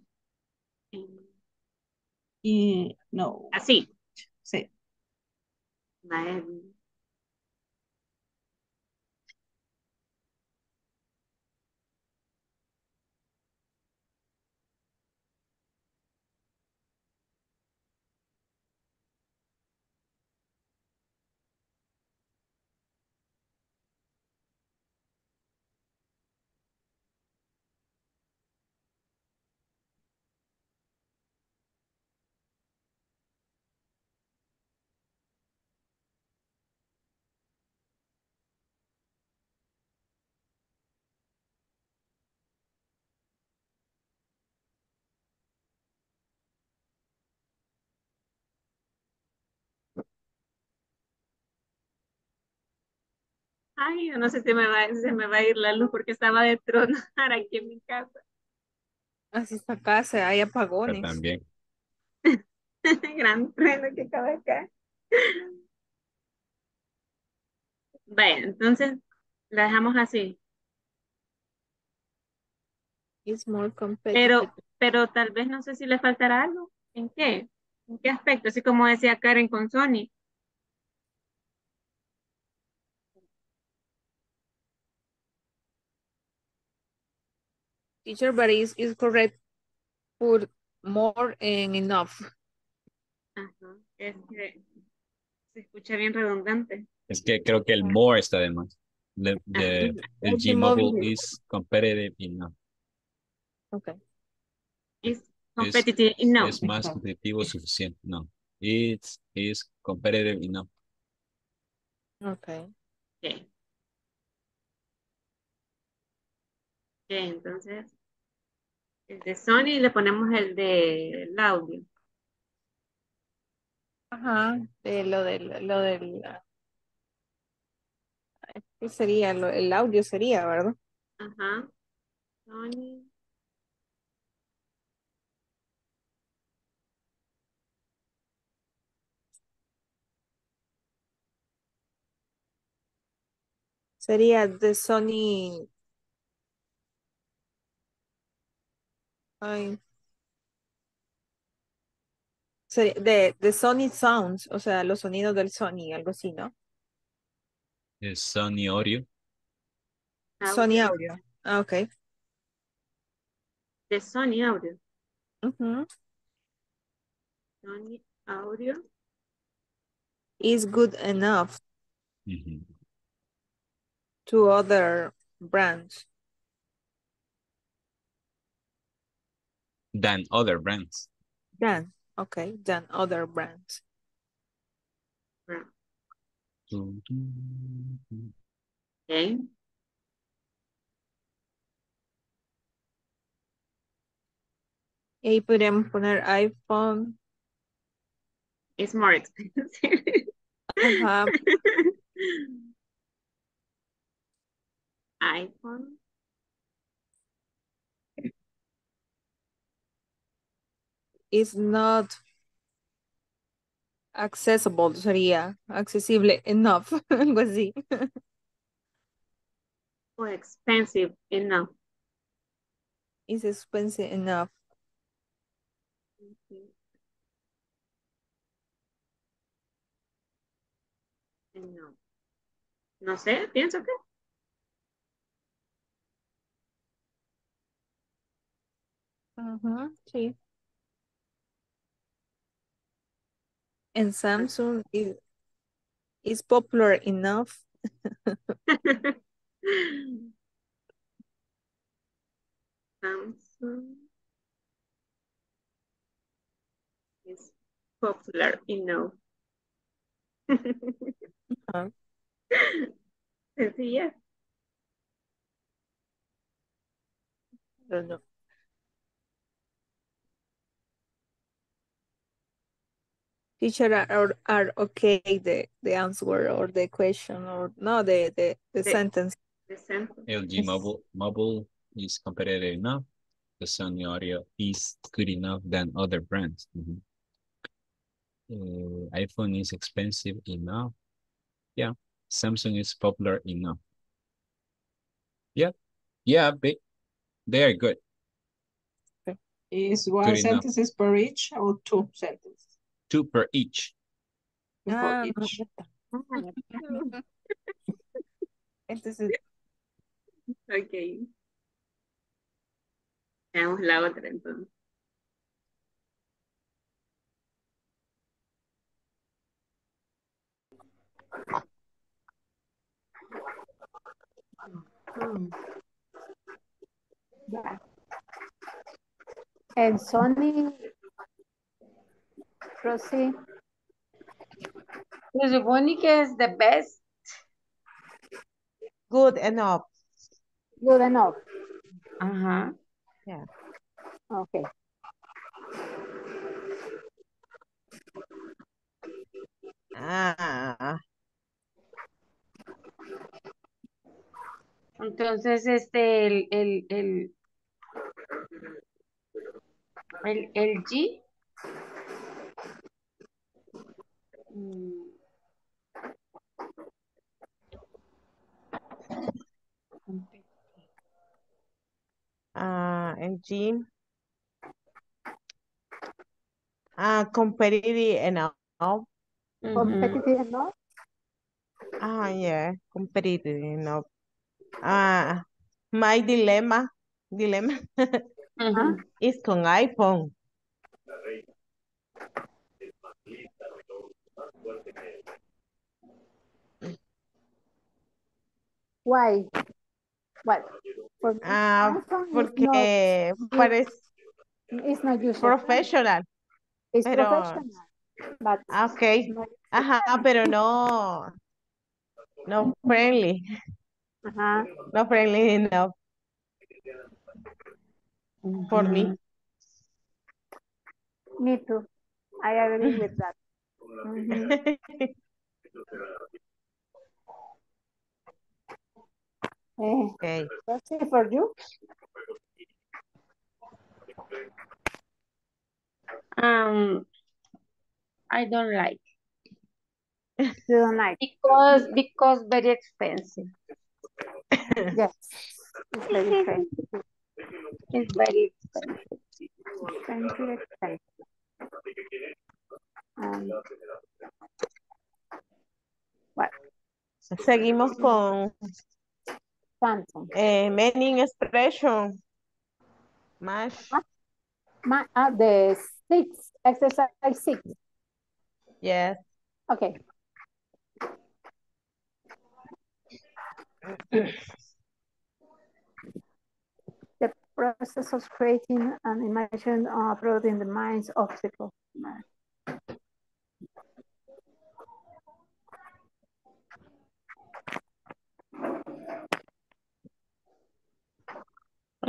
Y no. Así. Sí. Ay, yo no sé si me va, se me va a ir la luz porque estaba de tronar (laughs) aquí en mi casa. Así está acá, se hay Yo apagones. también. (laughs) Gran trueno que acaba de caer. Vaya, entonces la dejamos así. It's more competitive. Pero, pero tal vez no sé si le faltará algo. ¿En qué? ¿En qué aspecto? Así como decía Karen con Sony. Teacher, but is, is correct. Put more and enough. Ajá. Es que se escucha bien redundante. Es que creo que el more está de más. The, the, el LG G Mobile Mobile. is competitive enough. Okay. Es Es- competitive enough. Es más competitivo suficiente. No. It's is competitive enough. Okay. Ok. Ok, entonces, el de Sony le ponemos el de el audio. Ajá. De lo del, lo del. ¿Qué sería? Lo- el audio sería, ¿verdad? Ajá. Sony. Sería de Sony. Ay. Sería de, de Sony Sounds, o sea, los sonidos del Sony, algo así, ¿no? Es Sony Audio. Sony Audio. Ah, ok. De Sony Audio. Ujú. Sony Audio. Is good enough Ujú. to other brands. Than other brands. Than, okay, than other brands. Ok. Y ahí podríamos poner iPhone. It's more expensive. Ajá. (laughs) iPhone. Is not accessible, sería accesible enough, (laughs) algo así. Or expensive enough. Is expensive enough. No. No sé, pienso que. Ajá, sí. And Samsung is, is popular enough (laughs) Samsung is popular enough. (laughs) Uh, Sencilla. don't know. Teacher are, are, are okay the the answer or the question or no the the, the, The- sentence. The sentence. LG mobile mobile is competitive enough. The Sony audio is good enough than other brands. Mhm. Uh, iPhone is expensive enough. Yeah. Samsung is popular enough. Yeah. Yeah, they, they are good. Is one Good enough. sentences per each or two sentences? Two per each. Two Ah, no, each. Entonces, Ok. Veamos la otra entonces. Mm. Ya. And Sony, Rosy, Se supone que es the best. Good enough. good enough. Ajá. Yeah. Okay. Ah, Entonces, este, el, el, el, el, el G. mm, ah, el gym. Ah, competitive enough. ujú. Competitive enough. Ah, yeah, competitive enough. Ah, my dilemma, dilemma Ujú. (laughs) is con iPhone. Why? What? For me, Ah, porque not, parece it's not professional. It's pero- professional. But Ah, ok. not Ajá, pero no, no friendly, Ajá. no friendly enough for me. Ujú. Me too. I agree with that. Okay. that's it for you. Um, I don't like You don't like. because because very expensive. (laughs) Yes. (laughs) It's very expensive. It's very expensive. Expensive, expensive. Um, what? Seguimos con Samsung. eh, meaning expression. Más, Ma uh, the six, exercise six. yes. Okay. The process of creating an imagine uh, product in the minds of the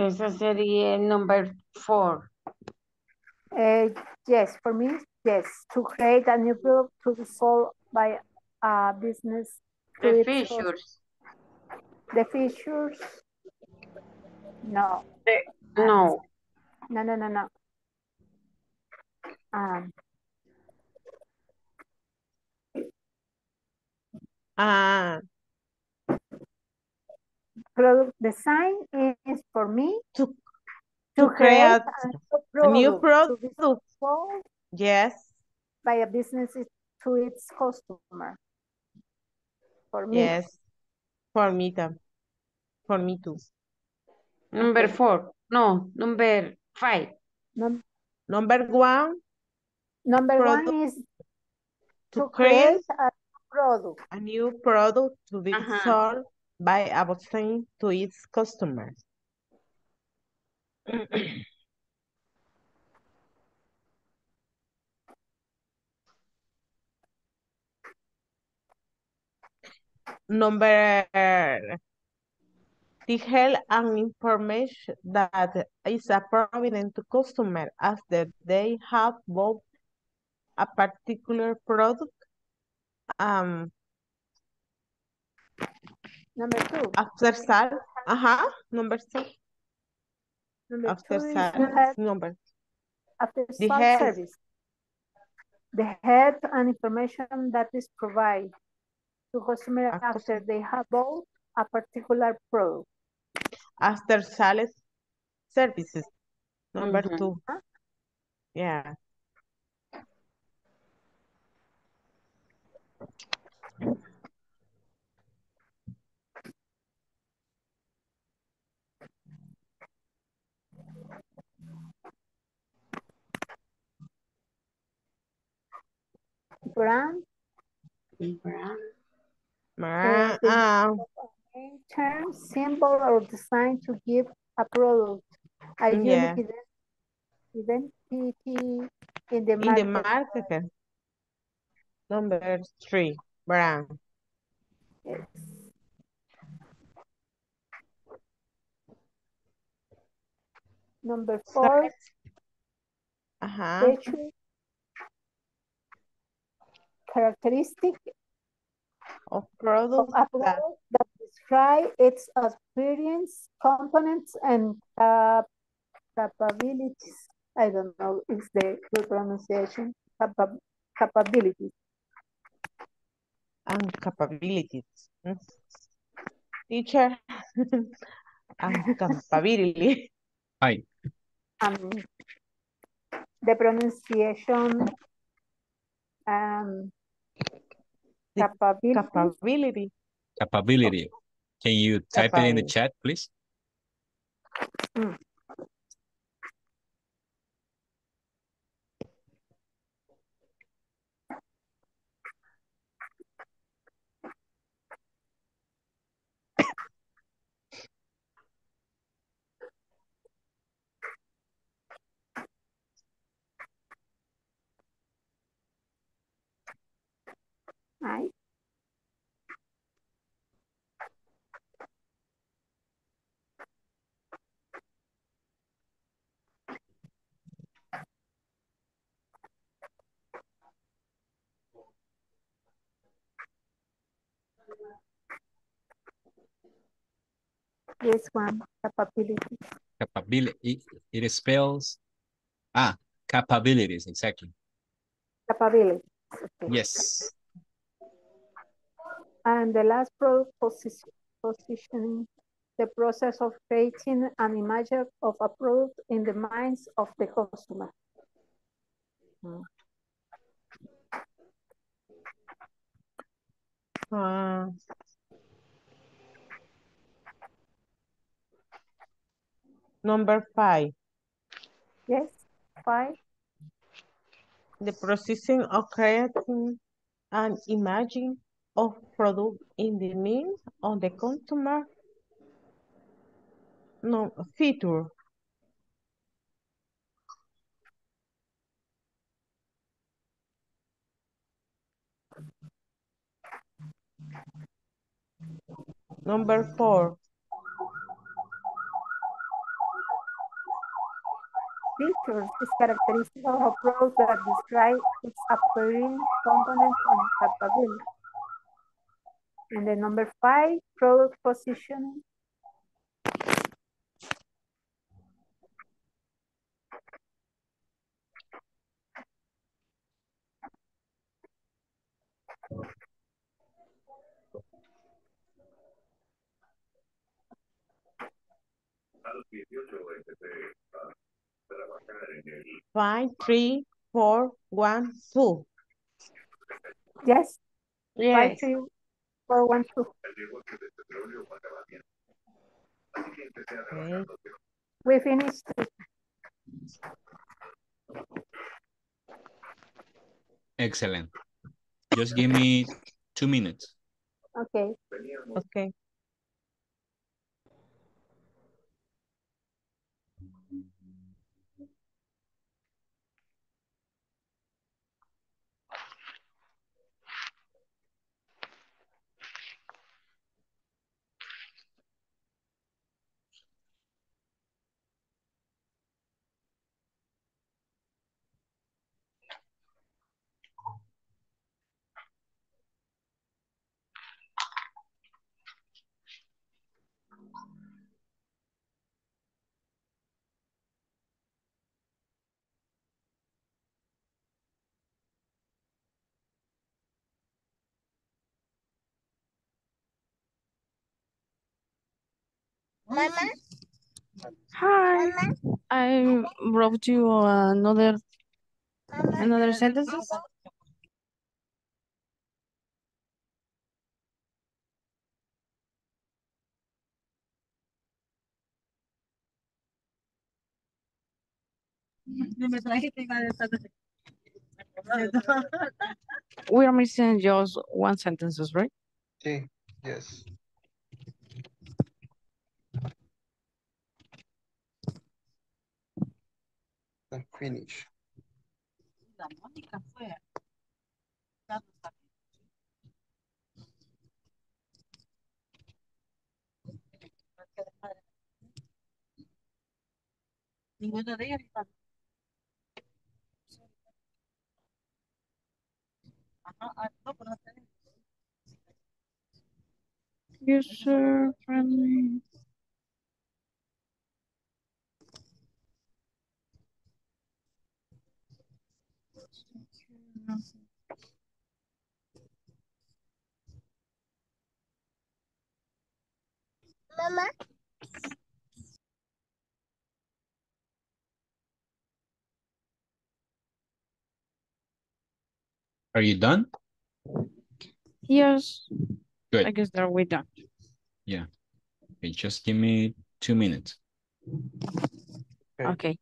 Esa sería el number four. Uh, yes, for me, yes, to create a new product to be sold by a business. The features. The features. No, No. no, no, no, no. Um, Ah, product design is for me to, to, to create a new a product, new to be product. sold Yes, by a business to its customer. For me, yes. For me too. For me too. Number four. No, number five. Num- Number one, number Product one is to to create create a product. A new product to be Ajá. sold by a to its customers. (clears throat) Number the help and information that is a prominent to customer after they have bought a particular product. Um, Number two. after sale, uh-huh, number two. Number After two is sale, number. after The service. The help and information that is provided to customer A after they have bought a particular product. After sales services, number Mhm. two. Yeah. Brand, Ma- uh, the ah, term, symbol, or design to give a product a Yeah. identity in the in the market. market. Number three, brand. Yes. Number four, Uh-huh. feature, characteristic Of of a that product that describe its appearance, components, and uh, capabilities. I don't know if the good pronunciation. Capa- capabilities. and capabilities. Teacher (laughs) and capability. Hi. Um, the pronunciation. Um, The capabilities. capability. Capability. Can you type it in the chat, please? Mm. Right. This one, capabilities. Capability. It, it spells ah capabilities exactly. Capabilities. Okay. Yes. And the last product position, positioning, the process of creating an image of a product in the minds of the customer. Mm. Uh, number five, Yes, five. the processing of creating an imaging of product in the mind on the consumer. No, feature. Number four, Features is characteristic of a product that describe its appearance, components, and capability. And then number five, product positioning. Five, three, four, one, two. Yes, five, Yes. three, four, one, two. Okay. We finished. Excellent. Just give me Two minutes. Okay. Okay. Mama, Hi. I wrote you another another sentences. (laughs) We are missing just one sentences, right? Sí, yes. Then finish. Ninguno de ellos. User friendly. Mama. Are you done? Yes. Good. I guess that we're done. Yeah. Okay, just give me two minutes. Okay.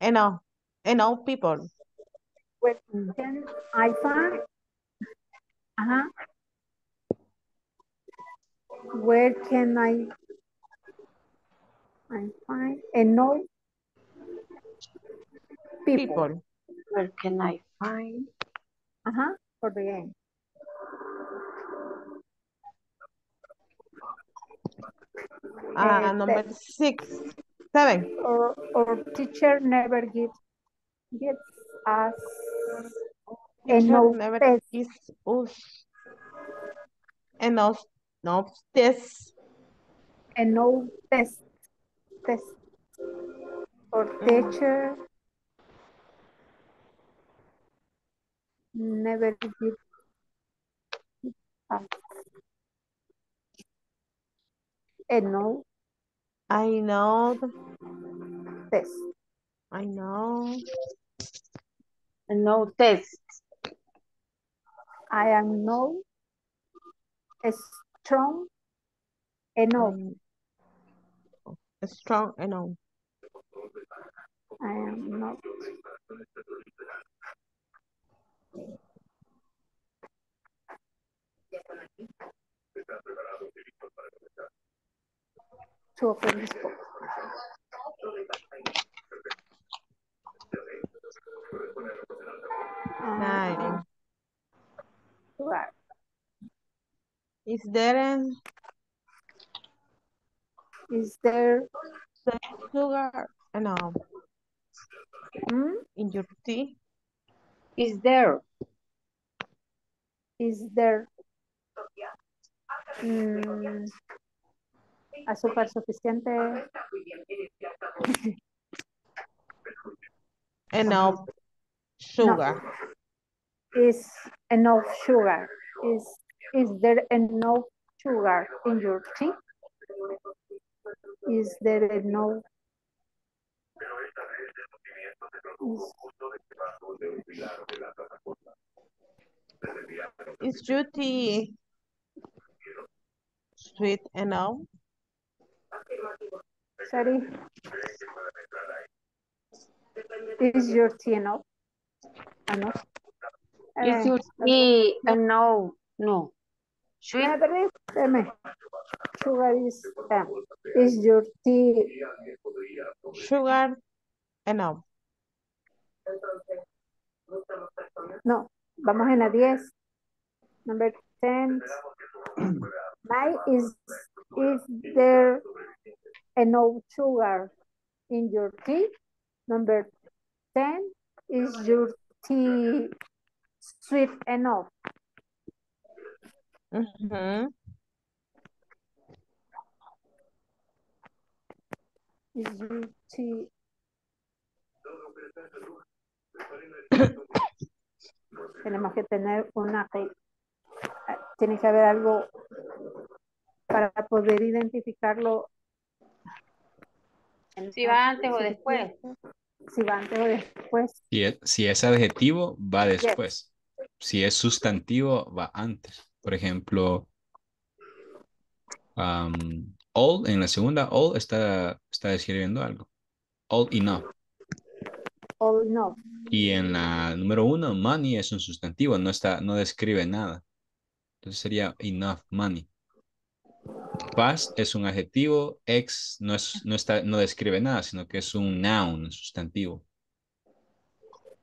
Enough, enough people. Where can I find? Uh-huh. Where can I, I find enough people? People. Where can I find? Uh-huh, for the end. Uh, Uh, number six, seven. Or, or teacher never gives, gives us Teacher enough never test. gives us enough, enough tests. enough test, test. Or Mm. teacher never give us enough I know, test. I know. No test. I am no strong enough. Strong enough. I am not to open this book. Uh, Nine. right. Is there an Is there sugar enough hmm? in your tea? Is there? is there mm, Ah, azúcar suficiente? (laughs) Enough sugar. Is enough sugar? Is is there enough sugar in your tea? Is there enough? Is, Is your tea sweet enough? Sorry. Is your tea enough? Enough? Is your tea no? Sugar is, is your tea Sugar enough. No, vamos en la 10. Number 10. Nine is, is there enough sugar in your tea? Number 10, is your tea sweet enough? Mhm. Is your tea (coughs) Tenemos que tener una, tiene que haber algo para poder identificarlo. en Si va antes o después. Si va antes o después. Si es, si es adjetivo, va después. Si es sustantivo, va antes. Por ejemplo, um, all, en la segunda, all está, está describiendo algo. All enough. O no. Y en la número uno, money es un sustantivo, no está, no describe nada. Entonces sería enough money. Fast es un adjetivo, ex no, es, no, está, no describe nada, sino que es un noun, un sustantivo.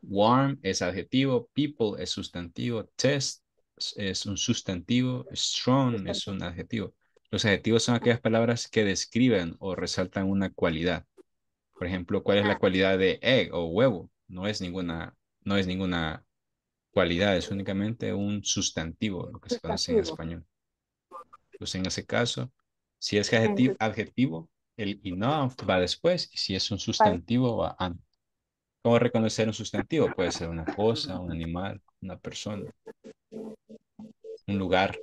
Warm es adjetivo, people es sustantivo, test es- es un sustantivo, strong es un adjetivo. Los adjetivos son aquellas palabras que describen o resaltan una cualidad. Por ejemplo, ¿cuál es la cualidad de egg o huevo? No es ninguna, no es ninguna cualidad, es únicamente un sustantivo, lo que se conoce en español. Entonces, en ese caso, si es adjetivo, adjetivo, el enough va después, y si es un sustantivo, va antes. ¿Cómo reconocer un sustantivo? Puede ser una cosa, un (laughs) animal, una persona, un lugar.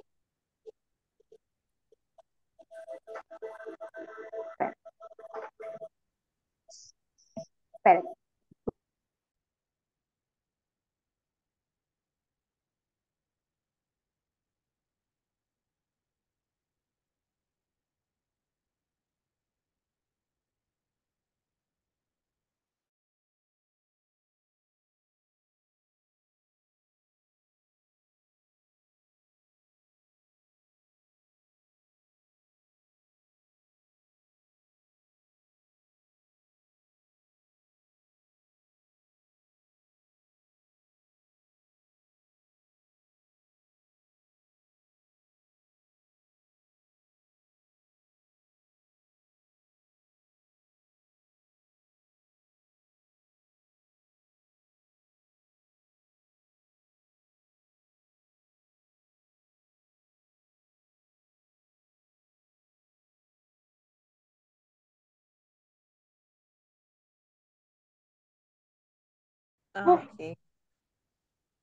Okay.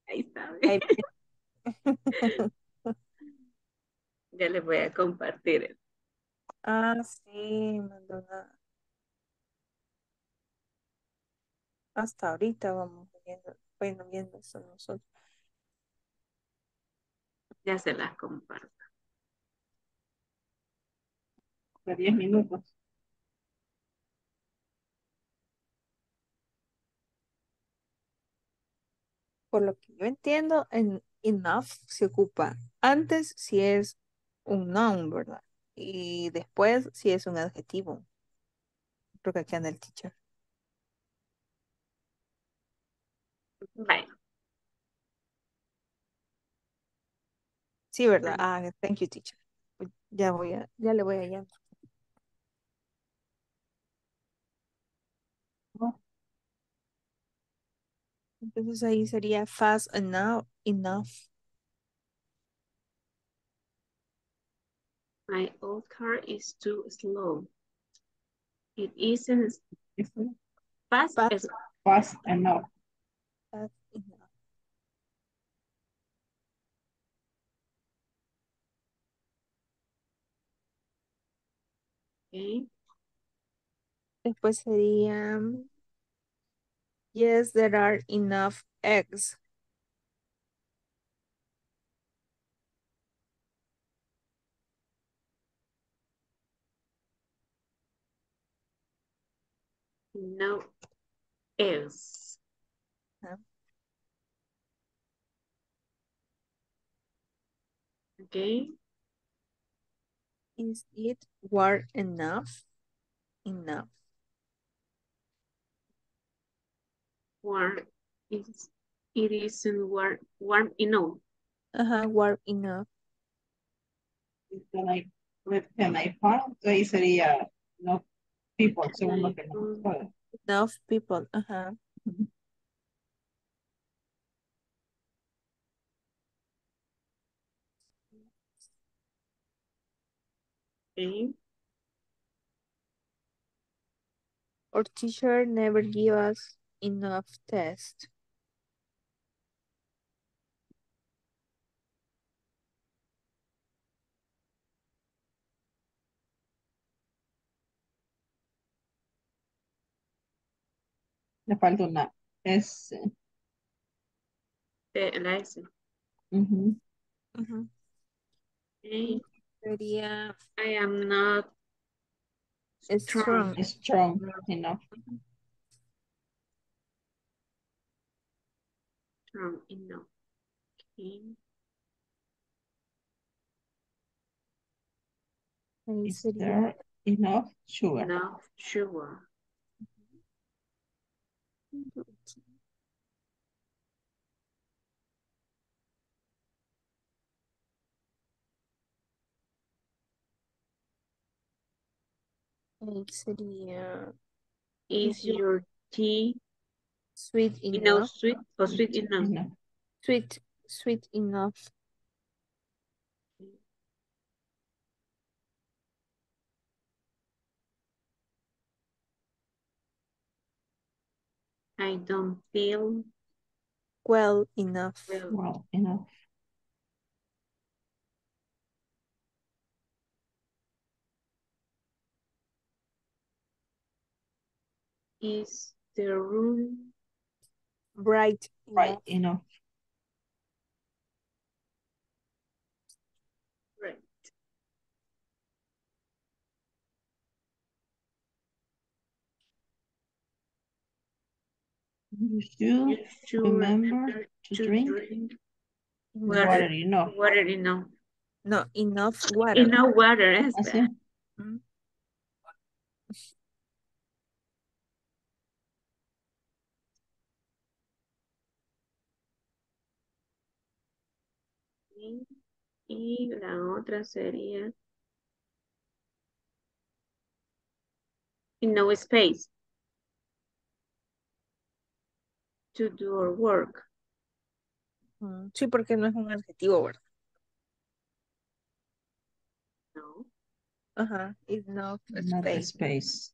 Ahí está. Ahí (laughs) (laughs) Ya les voy a compartir. Ah, sí, mandó una- Hasta ahorita vamos viendo, bueno, viendo eso nosotros. Ya se las comparto. De 10 minutos. Por lo que yo entiendo, en enough se ocupa antes si es un noun, ¿verdad? Y después si es un adjetivo. Creo que aquí anda el teacher. Vaya. Sí, ¿verdad? Ah, thank you, teacher. Pues Ya voy a, ya le voy a llamar. Entonces ahí sería fast enough, enough. My old car is too slow. It isn't fast. Fast. as- Fast enough. Fast enough. Okay. Después sería yes, there are enough eggs. No. Ah. Okay. Is it warm enough? Enough. Warm is it isn't warm warm enough. Ajá, warm enough. Can I, can I find? Ahí sería no people, según lo que nos puede. Enough people. Ajá. Okay. Our teacher never give us enough test. Le falta una S. De la S. Ujú. Ujú. Okay. Sería I am not strong. Strong enough. strong enough. Okay. Ahí Is sería there enough sugar? Enough sugar. ahí sería Is Is your your tea sweet enough enough? sweet or sweet enough? Enough. Sweet, sweet enough. I don't feel Well enough. well. Well, enough. Is the room Bright Right, enough. enough. right? You should You should remember to drink water, water enough. water enough. No, enough water. Enough water, es Así. that. Mm. Y- Y la otra sería no space to do our work. Mm, Sí, porque no es un adjetivo, ¿verdad? No. Ajá, Not the space. space.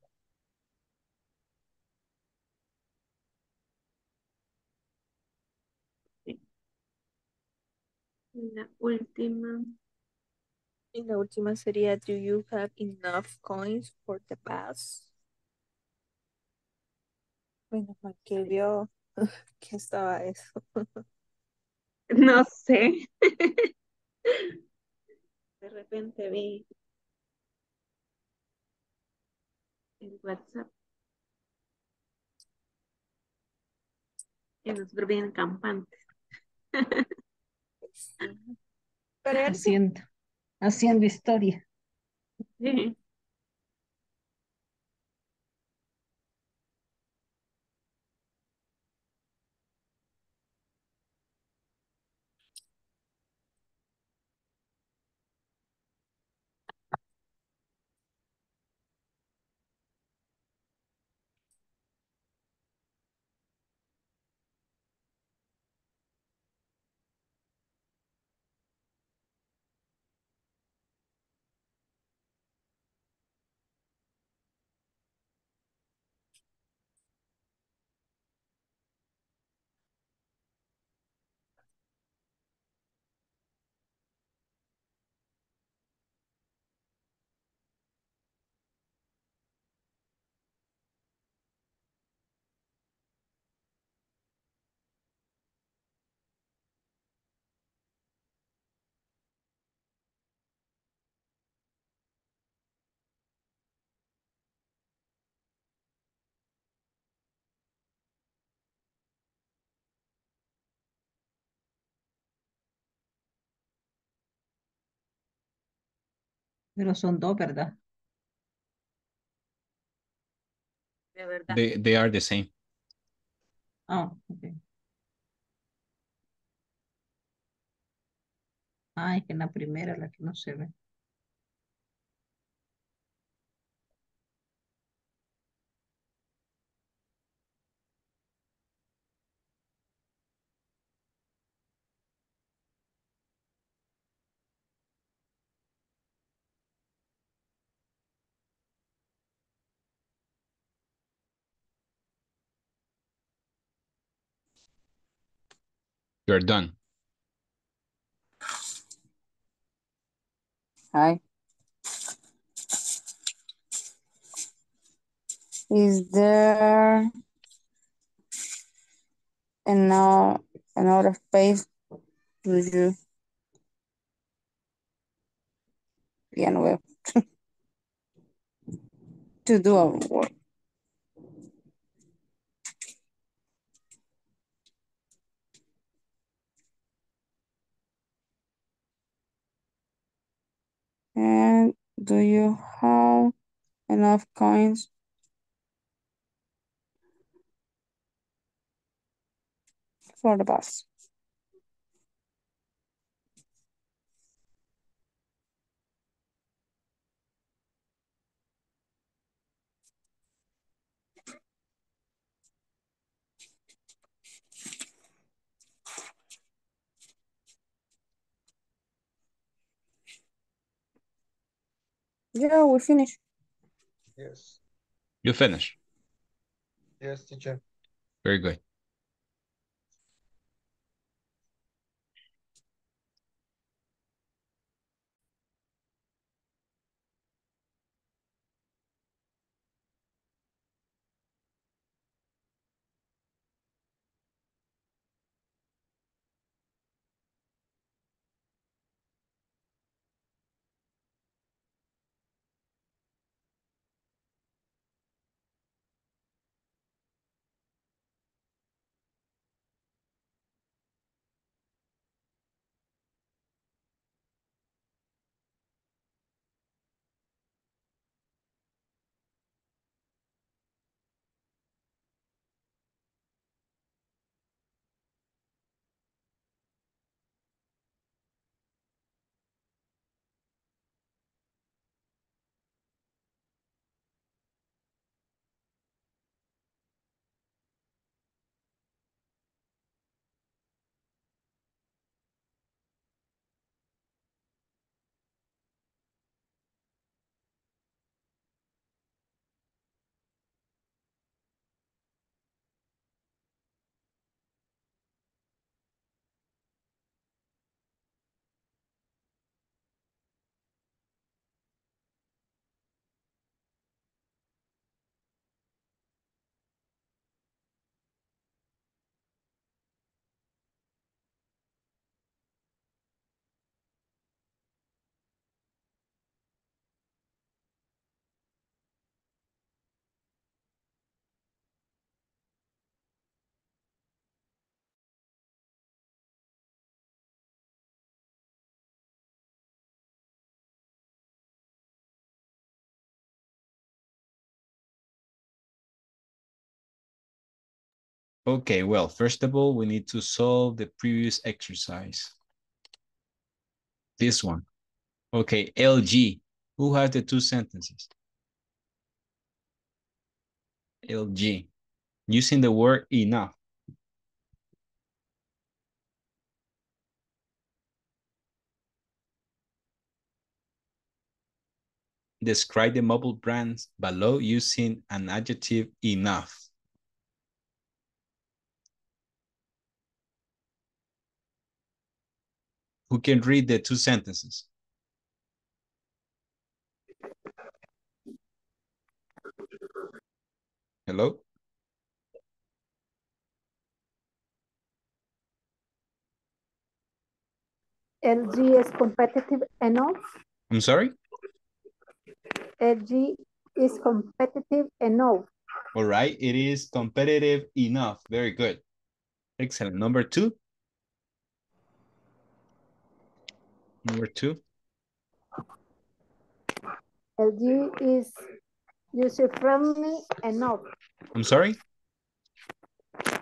La última. Y la última sería, do you have enough coins for the bus? Bueno, que vio (laughs) que estaba eso. (laughs) No sé. (laughs) De repente vi el WhatsApp. Y nosotros bien campantes. Pero él haciendo, haciendo historia. Sí. Pero son dos, ¿verdad? De verdad. They, they are the same. Ah, ok. Ah, es que en la primera la que no se ve. You're done. Hi. Is there enough, enough space to you? Ya no to do our work. And do you have enough coins for the bus? Yeah, we finished. Yes. You finish. Yes, teacher. Very good. Okay, well, first of all, we need to solve the previous exercise. This one. Okay, LG. Who has the two sentences? LG. Using the word enough. Describe the mobile brands below using an adjective enough. Who can read the two sentences? Hello? LG is competitive enough. I'm sorry? LG is competitive enough. All right, it is competitive enough. Very good. Excellent. Number two. Number two. LG is user friendly enough. I'm sorry?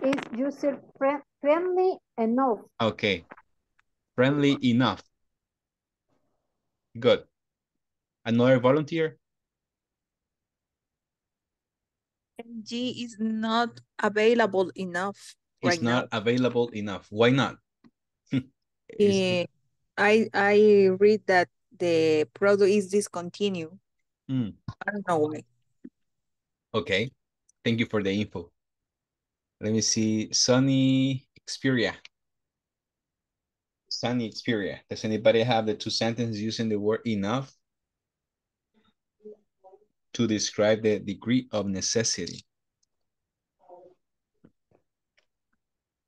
Is user fri- friendly enough. Okay. Friendly enough. Good. Another volunteer? LG is not available enough It's right not available enough. Why not? (laughs) now. I I read that the product is discontinued. Hmm, I don't know why. Okay. Thank you for the info. Let me see. Sony Xperia. Sony Xperia. Does anybody have the two sentences using the word enough to describe the degree of necessity?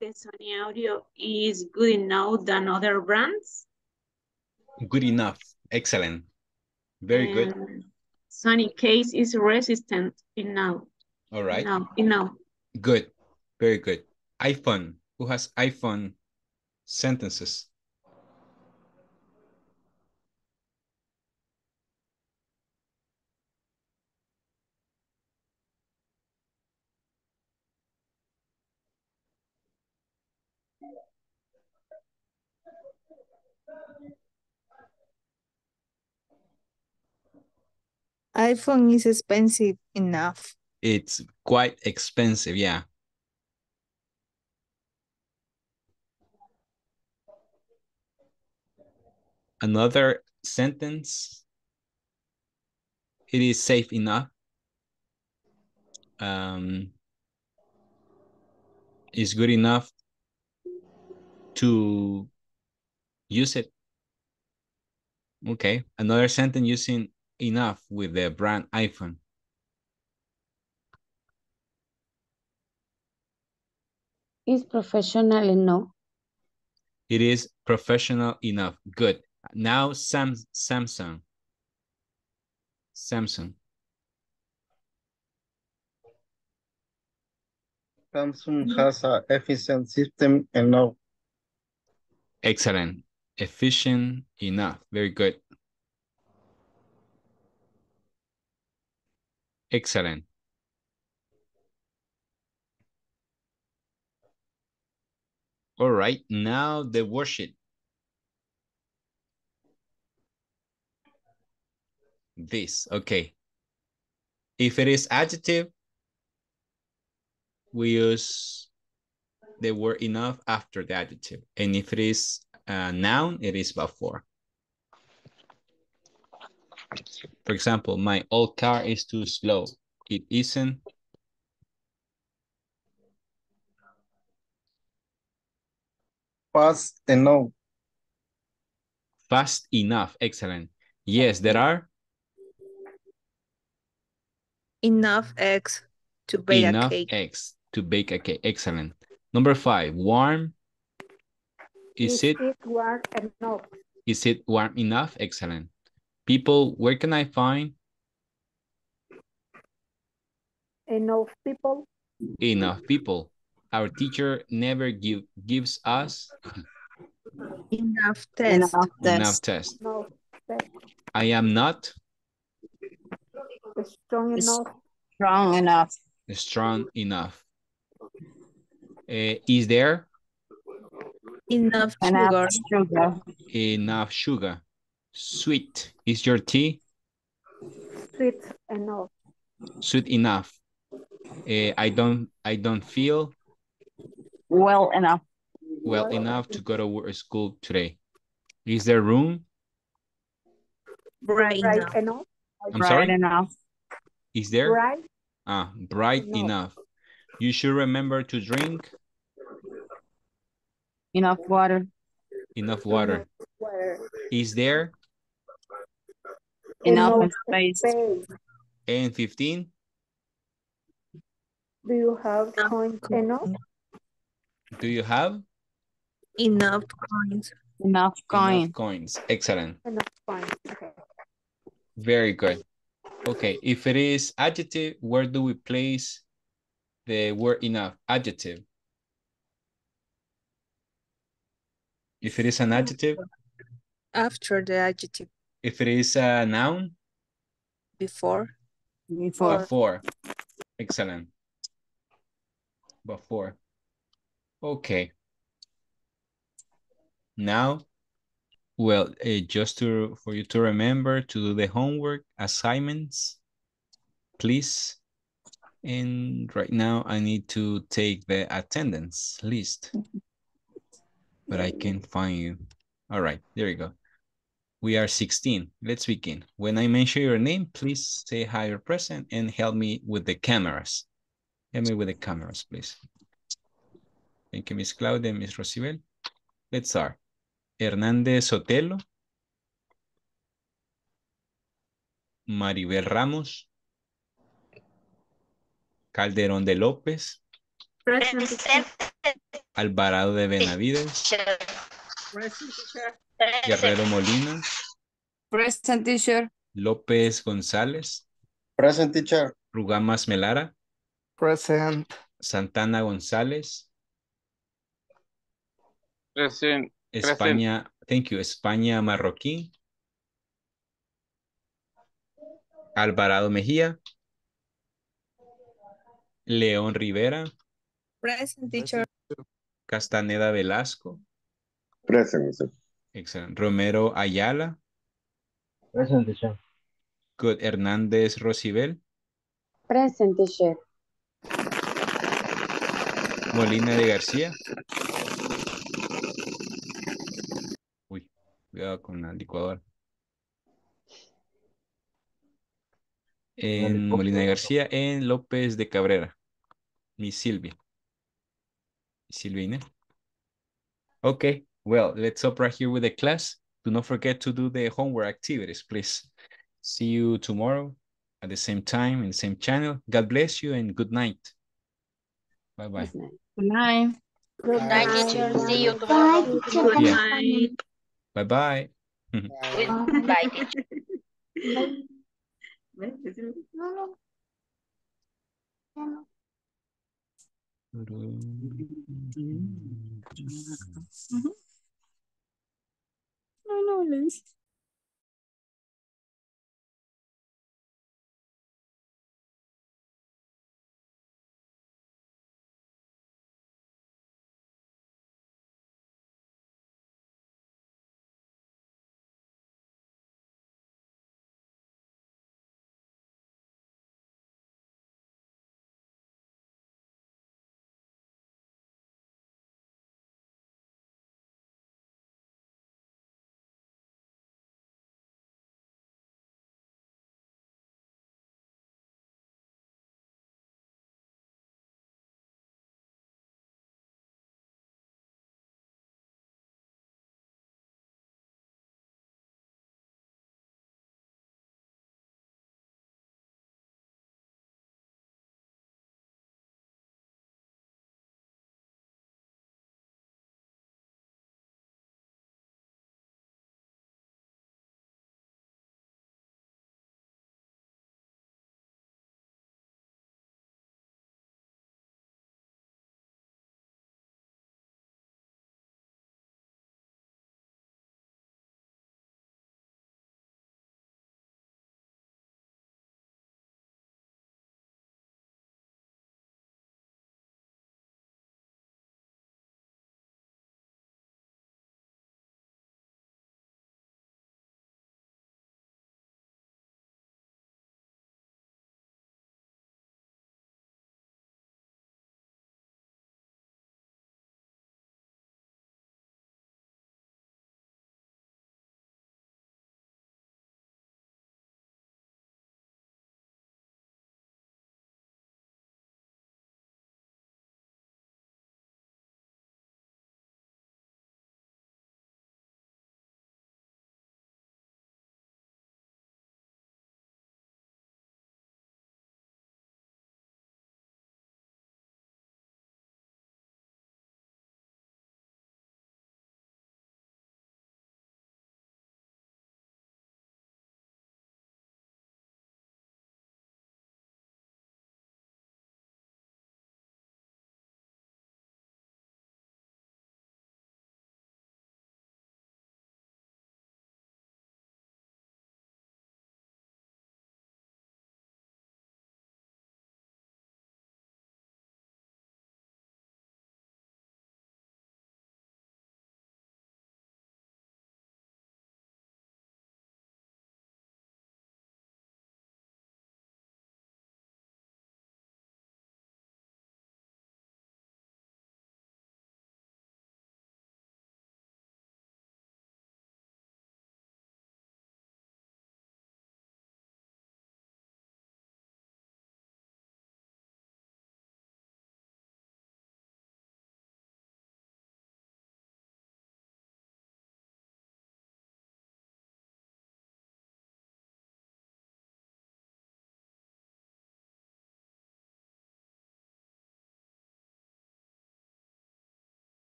The Sony audio is good enough than other brands. Good enough. Excellent. Very good. Sony case is resistant enough. All right. Enough, enough. Good. Very good. iPhone. Who has iPhone sentences? iPhone is expensive enough. It's quite expensive. Yeah. Another sentence. It is safe enough. Um, is good enough to use it. Okay. Another sentence using enough with the brand iPhone. Is professional enough. It is professional enough. Good. Now Sam Samsung. Samsung. Samsung has a efficient system enough. Excellent. Efficient enough. Very good. Excellent. All right, now the worksheet. This, okay. If it is adjective, we use the word enough after the adjective. And if it is a noun, it is before. For example, my old car is too slow. It isn't. Fast enough. Fast enough. Excellent. Yes, there are Enough eggs to bake enough a cake. eggs to bake a cake. Excellent. Number five, warm. Is it warm enough? is it warm enough? Excellent. People, where can I find Enough people. enough people? Our teacher never give gives us Enough test. enough test. Enough test. I am not Strong enough. Strong enough. strong enough. Uh, is there Enough Enough sugar. sugar. enough sugar? Sweet. Is your tea Sweet enough. sweet enough? Uh, I don't I don't feel Well enough. well enough to go to school today. Is there room? Bright Bright enough. enough. I'm Bright sorry. enough. Is there? Bright Ah, bright Enough. enough. You should remember to drink Enough water. enough water. Water. Is there Enough Enough space. space. and 15? Do you have coins enough? Do you have Enough coins. Enough coin. enough coins? Excellent. Enough coins. Okay. Very good. Okay, if it is adjective, where do we place the word enough? Adjective. If it is an adjective, After the adjective. If it is a noun, Before. Before. before. Excellent. Before. Okay. Now, well, uh, just to for you to remember to do the homework assignments, please. And right now I need to take the attendance list, but I can't find you. All right, there you go. We are 16. Let's begin. When I mention your name, please say hi or present and help me with the cameras. Help me with the cameras, please. Thank you, Miss Claudia, Miss Rosibel. Let's start. Hernández Sotelo. Maribel Ramos. Calderón de López. Present. Alvarado de Benavides. Guerrero Molina. Present teacher. López González. Present teacher. Rugamas Melara. Present. Santana González. Present. España, thank you. España Marroquín. Alvarado Mejía. León Rivera. Present teacher. Castaneda Velasco. Present. Excellent. Romero Ayala. Present teacher. Good. Hernández Rosibel. Present teacher. Molina de García. Uy, cuidado con la licuadora. En Molina de García, en López de Cabrera. Miss Silvia. Silvia Inés. Okay, well, let's stop right here with the class. Do not forget to do the homework activities, please. See you tomorrow at the same time in the same channel. God bless you and good night. Bye-bye. Good night. Good night, teacher. See you tomorrow. Good Yeah. night. Bye-bye. Bye, teacher. (laughs) No, no, Liz.